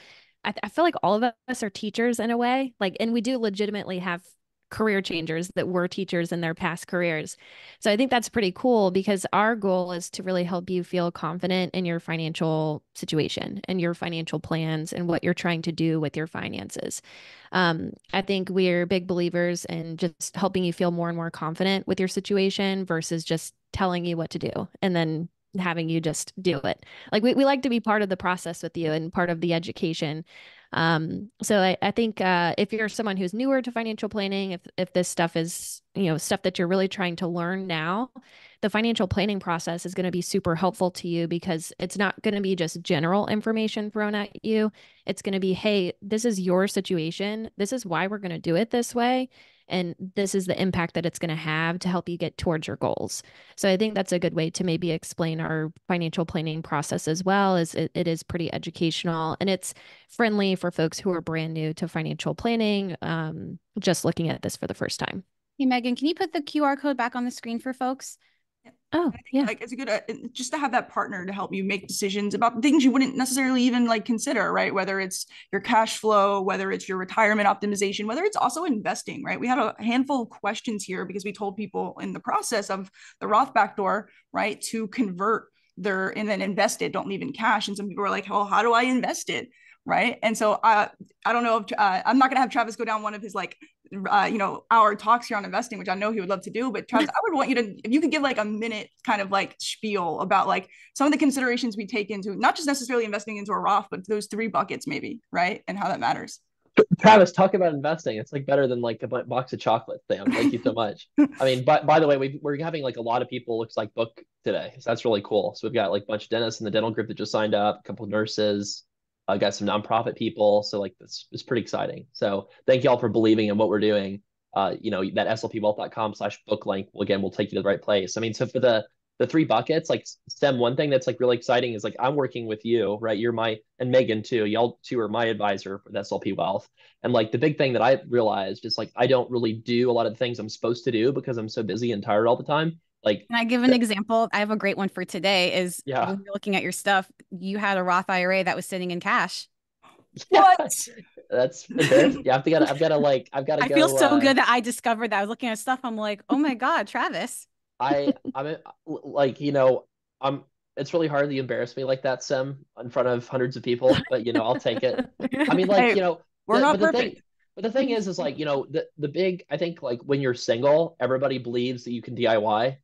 A: I, I feel like all of us are teachers in a way, like, and we do legitimately have career changers that were teachers in their past careers. So I think that's pretty cool because our goal is to really help you feel confident in your financial situation and your financial plans and what you're trying to do with your finances. Um, I think we're big believers in just helping you feel more and more confident with your situation versus just telling you what to do and then having you just do it. Like we, we like to be part of the process with you and part of the education. Um, so I, I think uh, if you're someone who's newer to financial planning, if if this stuff is you know stuff that you're really trying to learn now, the financial planning process is going to be super helpful to you because it's not going to be just general information thrown at you. It's going to be, hey, this is your situation. This is why we're going to do it this way and this is the impact that it's going to have to help you get towards your goals. So i think that's a good way to maybe explain our financial planning process as well as it, it is pretty educational and it's friendly for folks who are brand new to financial planning um, just looking at this for the first time.
C: Hey megan can you put the qr code back on the screen for folks
A: Oh, yeah.
D: Like it's a good uh, just to have that partner to help you make decisions about things you wouldn't necessarily even like consider, right? Whether it's your cash flow, whether it's your retirement optimization, whether it's also investing, right? We had a handful of questions here because we told people in the process of the Roth backdoor, right, to convert their and then invest it, don't leave in cash. And some people were like, "Well, how do I invest it?" Right. And so I uh, I don't know if uh, I'm not gonna have Travis go down one of his like uh, you know, our talks here on investing, which I know he would love to do. But Travis, I would want you to, if you could give like a minute kind of like spiel about like some of the considerations we take into not just necessarily investing into a Roth, but those three buckets maybe, right? And how that matters.
B: Travis, talk about investing. It's like better than like a box of chocolate. Sam, thank you so much. I mean, by, by the way, we are having like a lot of people looks like book today, so that's really cool. So we've got like a bunch of dentists in the dental group that just signed up, a couple of nurses, I got some nonprofit people. So like this is pretty exciting. So thank you all for believing in what we're doing. Uh, you know, that slpwealth.com slash book link, again, will take you to the right place. I mean, so for the, the three buckets, like Sim, one thing that's like really exciting is like I'm working with you, right? You're my and Megan too. Y'all two are my advisor for the SLP Wealth. And like the big thing that I realized is like I don't really do a lot of the things I'm supposed to do because I'm so busy and tired all the time. Like
C: Can I give an example? I have a great one for today is
B: yeah.
C: when you're looking at your stuff, you had a Roth IRA that was sitting in cash.
D: What?
B: That's yeah. I've got to. I've got to like. I've got to.
C: I feel so uh, good that I discovered that. I was looking at stuff. I'm like, oh my god, Travis.
B: I I'm like you know I'm it's really hard to embarrass me like that, Sim, in front of hundreds of people, but you know, I'll take it. I mean, like, hey, you know,
D: we're the, not perfect.
B: The thing, but the thing is, is like, you know, the the big, I think like when you're single, everybody believes that you can DIY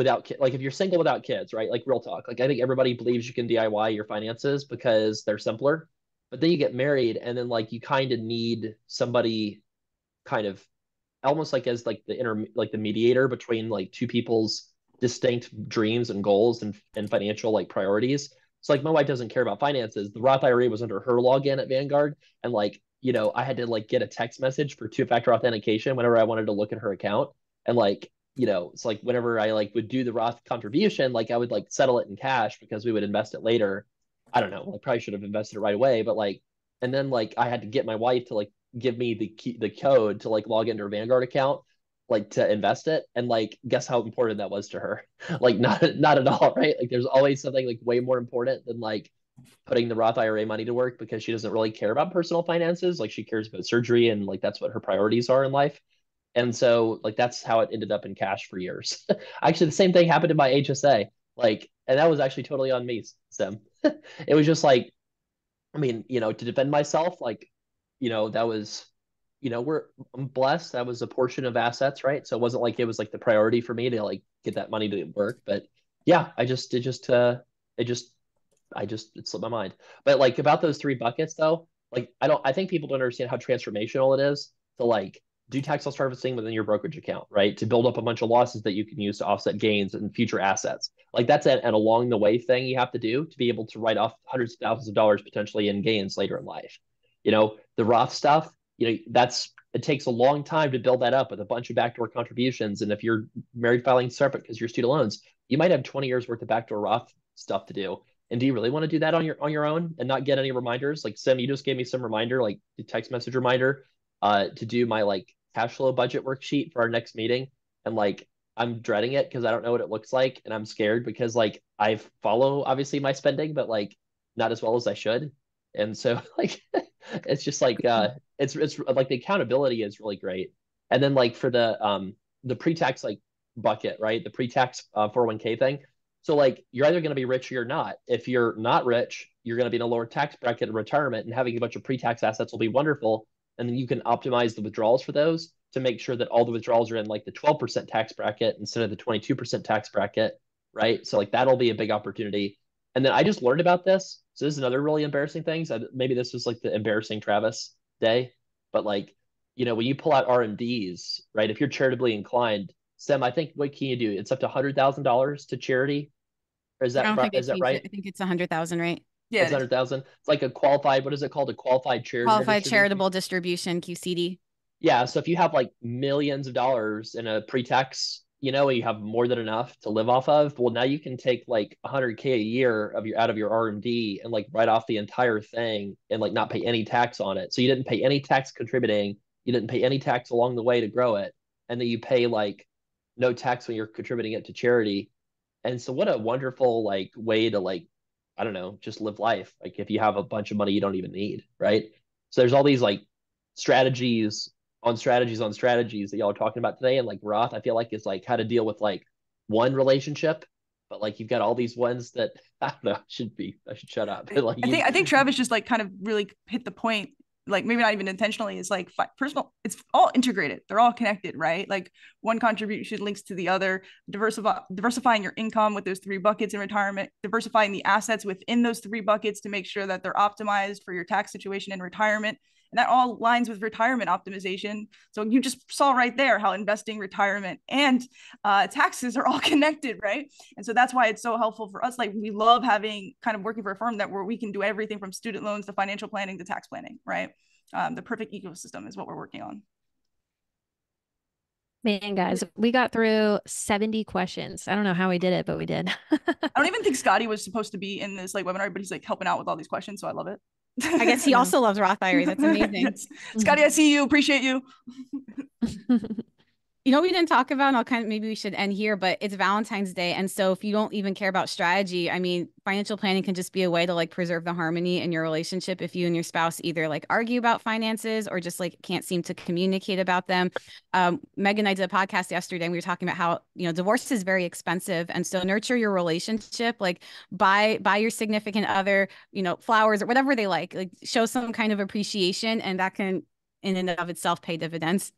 B: without ki- like if you're single without kids, right? Like real talk. Like I think everybody believes you can DIY your finances because they're simpler. But then you get married and then like you kind of need somebody kind of almost like as like the inter like the mediator between like two people's distinct dreams and goals and, and financial like priorities. So like my wife doesn't care about finances. The Roth IRA was under her login at Vanguard, and like you know I had to like get a text message for two factor authentication whenever I wanted to look at her account, and like you know it's like whenever I like would do the Roth contribution, like I would like settle it in cash because we would invest it later. I don't know, I probably should have invested it right away, but like and then like I had to get my wife to like give me the key the code to like log into her Vanguard account like to invest it. And like guess how important that was to her? Like not not at all right? Like there's always something like way more important than like putting the Roth IRA money to work because she doesn't really care about personal finances. Like she cares about surgery and like that's what her priorities are in life and so like that's how it ended up in cash for years. Actually the same thing happened in my HSA like and that was actually totally on me Sim it was just like I mean you know to defend myself like you know that was you know we're I'm blessed that was a portion of assets right? So it wasn't like it was like the priority for me to like get that money to work but yeah i just it just uh it just i just it slipped my mind. But like about those three buckets though like i don't i think people don't understand how transformational it is to like do tax loss harvesting within your brokerage account right? To build up a bunch of losses that you can use to offset gains and future assets. Like that's an, an along the way thing you have to do to be able to write off hundreds of thousands of dollars potentially in gains later in life. You know the roth stuff you know that's it takes a long time to build that up with a bunch of backdoor contributions. And if you're married filing separate because you're student loans you might have 20 years worth of backdoor roth stuff to do. And do you really want to do that on your on your own and not get any reminders? Like sim you just gave me some reminder like the text message reminder uh to do my like cash flow budget worksheet for our next meeting. And like i'm dreading it because i don't know what it looks like and i'm scared because like i follow obviously my spending but like not as well as i should. And so like it's just like uh it's it's like the accountability is really great. And then like for the um the pre-tax like bucket right? The pre-tax uh, 401k thing. So like you're either going to be rich or you're not. If you're not rich you're going to be in a lower tax bracket in retirement and having a bunch of pre-tax assets will be wonderful and then you can optimize the withdrawals for those to make sure that all the withdrawals are in like the 12% tax bracket instead of the 22% tax bracket right so like that'll be a big opportunity and then i just learned about this so this is another really embarrassing thing. So maybe this was like the embarrassing Travis day, but like, you know, when you pull out RMDs, right? If you're charitably inclined, Sam, I think what can you do? It's up to hundred thousand dollars to charity. Or is that right? Is that right?
C: I think it's a hundred thousand, right?
B: Yeah, it's hundred thousand. It's like a qualified. What is it called? A qualified charity.
C: Qualified charitable distribution (QCD).
B: Yeah. So if you have like millions of dollars in a pre-tax you know you have more than enough to live off of well now you can take like 100k a year of your out of your rmd and like write off the entire thing and like not pay any tax on it so you didn't pay any tax contributing you didn't pay any tax along the way to grow it and then you pay like no tax when you're contributing it to charity and so what a wonderful like way to like i don't know just live life. Like if you have a bunch of money you don't even need right? So there's all these like strategies on strategies on strategies that y'all are talking about today. And like roth i feel like it's like how to deal with like one relationship. But like you've got all these ones that i don't know should be i should shut up. Like
D: i think i think travis just like kind of really hit the point like maybe not even intentionally is like personal it's all integrated. They're all connected right? Like one contribution links to the other. Diversify diversifying your income with those three buckets in retirement diversifying the assets within those three buckets to make sure that they're optimized for your tax situation in retirement and that all lines with retirement optimization. So you just saw right there how investing, retirement, and uh, taxes are all connected, right? And so that's why it's so helpful for us. Like we love having kind of working for a firm that where we can do everything from student loans to financial planning to tax planning, right? Um, the perfect ecosystem is what we're working on.
A: Man, guys, we got through 70 questions. I don't know how we did it, but we did.
D: I don't even think Scotty was supposed to be in this like webinar, but he's like helping out with all these questions, so I love it.
C: I guess he also loves Roth IRA. That's amazing.
D: Scotty, I see you. Appreciate you.
C: You know, we didn't talk about, and I'll kind of maybe we should end here, but it's Valentine's Day. And so if you don't even care about strategy, I mean, financial planning can just be a way to like preserve the harmony in your relationship if you and your spouse either like argue about finances or just like can't seem to communicate about them. Um, megan and I did a podcast yesterday and we were talking about how, you know, divorce is very expensive. And so nurture your relationship, like buy buy your significant other, you know, flowers or whatever they like, like show some kind of appreciation and that can in and of itself pay dividends.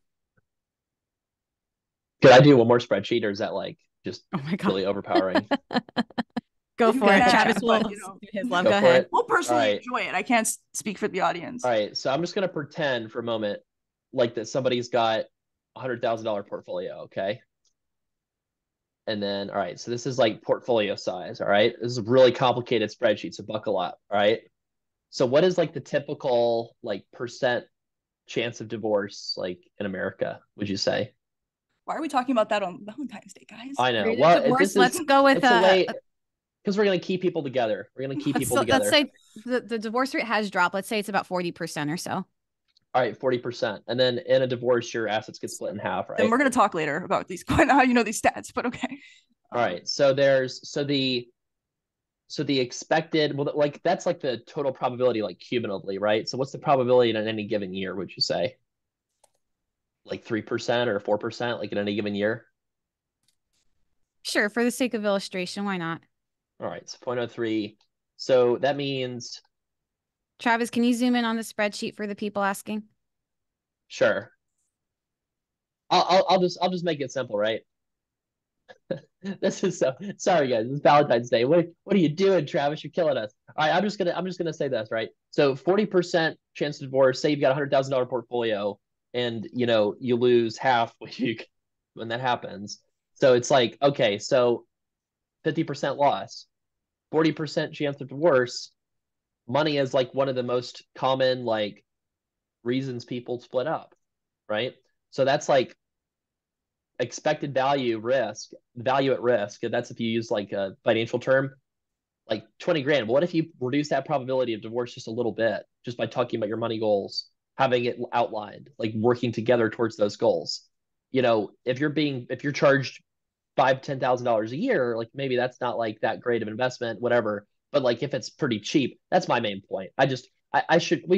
B: Could I do one more spreadsheet, or is that like just oh my God. really overpowering?
C: Go for it. Travis will you know, his love. Go, Go ahead.
D: It. We'll personally right. enjoy it. I can't speak for the audience.
B: All right. So I'm just gonna pretend for a moment like that somebody's got a hundred thousand dollar portfolio, okay? And then all right, so this is like portfolio size. All right. This is a really complicated spreadsheet, so buckle up. All right. So what is like the typical like percent chance of divorce like in America, would you say?
D: Why are we talking about that on Valentine's Day, guys?
B: I know. Well,
C: divorce, let's go with
B: a because we're gonna keep people together. We're gonna keep people together.
C: Let's say the, the divorce rate has dropped. Let's say it's about forty percent or so.
B: All right, forty percent, and then in a divorce, your assets get split in half, right?
D: And we're gonna talk later about these how you know these stats, but okay.
B: All right, so there's so the so the expected well like that's like the total probability like cumulatively right so what's the probability in any given year would you say like 3% or 4% like in any given year?
C: Sure, for the sake of illustration, why not?
B: All right, so 0.03. So that means
C: Travis, can you zoom in on the spreadsheet for the people asking?
B: Sure. I'll, I'll, I'll just I'll just make it simple, right? this is so sorry guys. It's Valentine's Day. What what are you doing, Travis? You're killing us. All right, I'm just gonna I'm just gonna say this, right? So 40% chance of divorce, say you've got a hundred thousand dollar portfolio and you know you lose half when you when that happens. So it's like okay so 50% loss 40% chance of divorce. Money is like one of the most common like reasons people split up right? So that's like expected value risk value at risk that's if you use like a financial term like 20 grand. What if you reduce that probability of divorce just a little bit just by talking about your money goals having it outlined, like working together towards those goals. You know, if you're being if you're charged five ten thousand dollars a year, like maybe that's not like that great of investment, whatever. But like if it's pretty cheap, that's my main point. I just I, I should we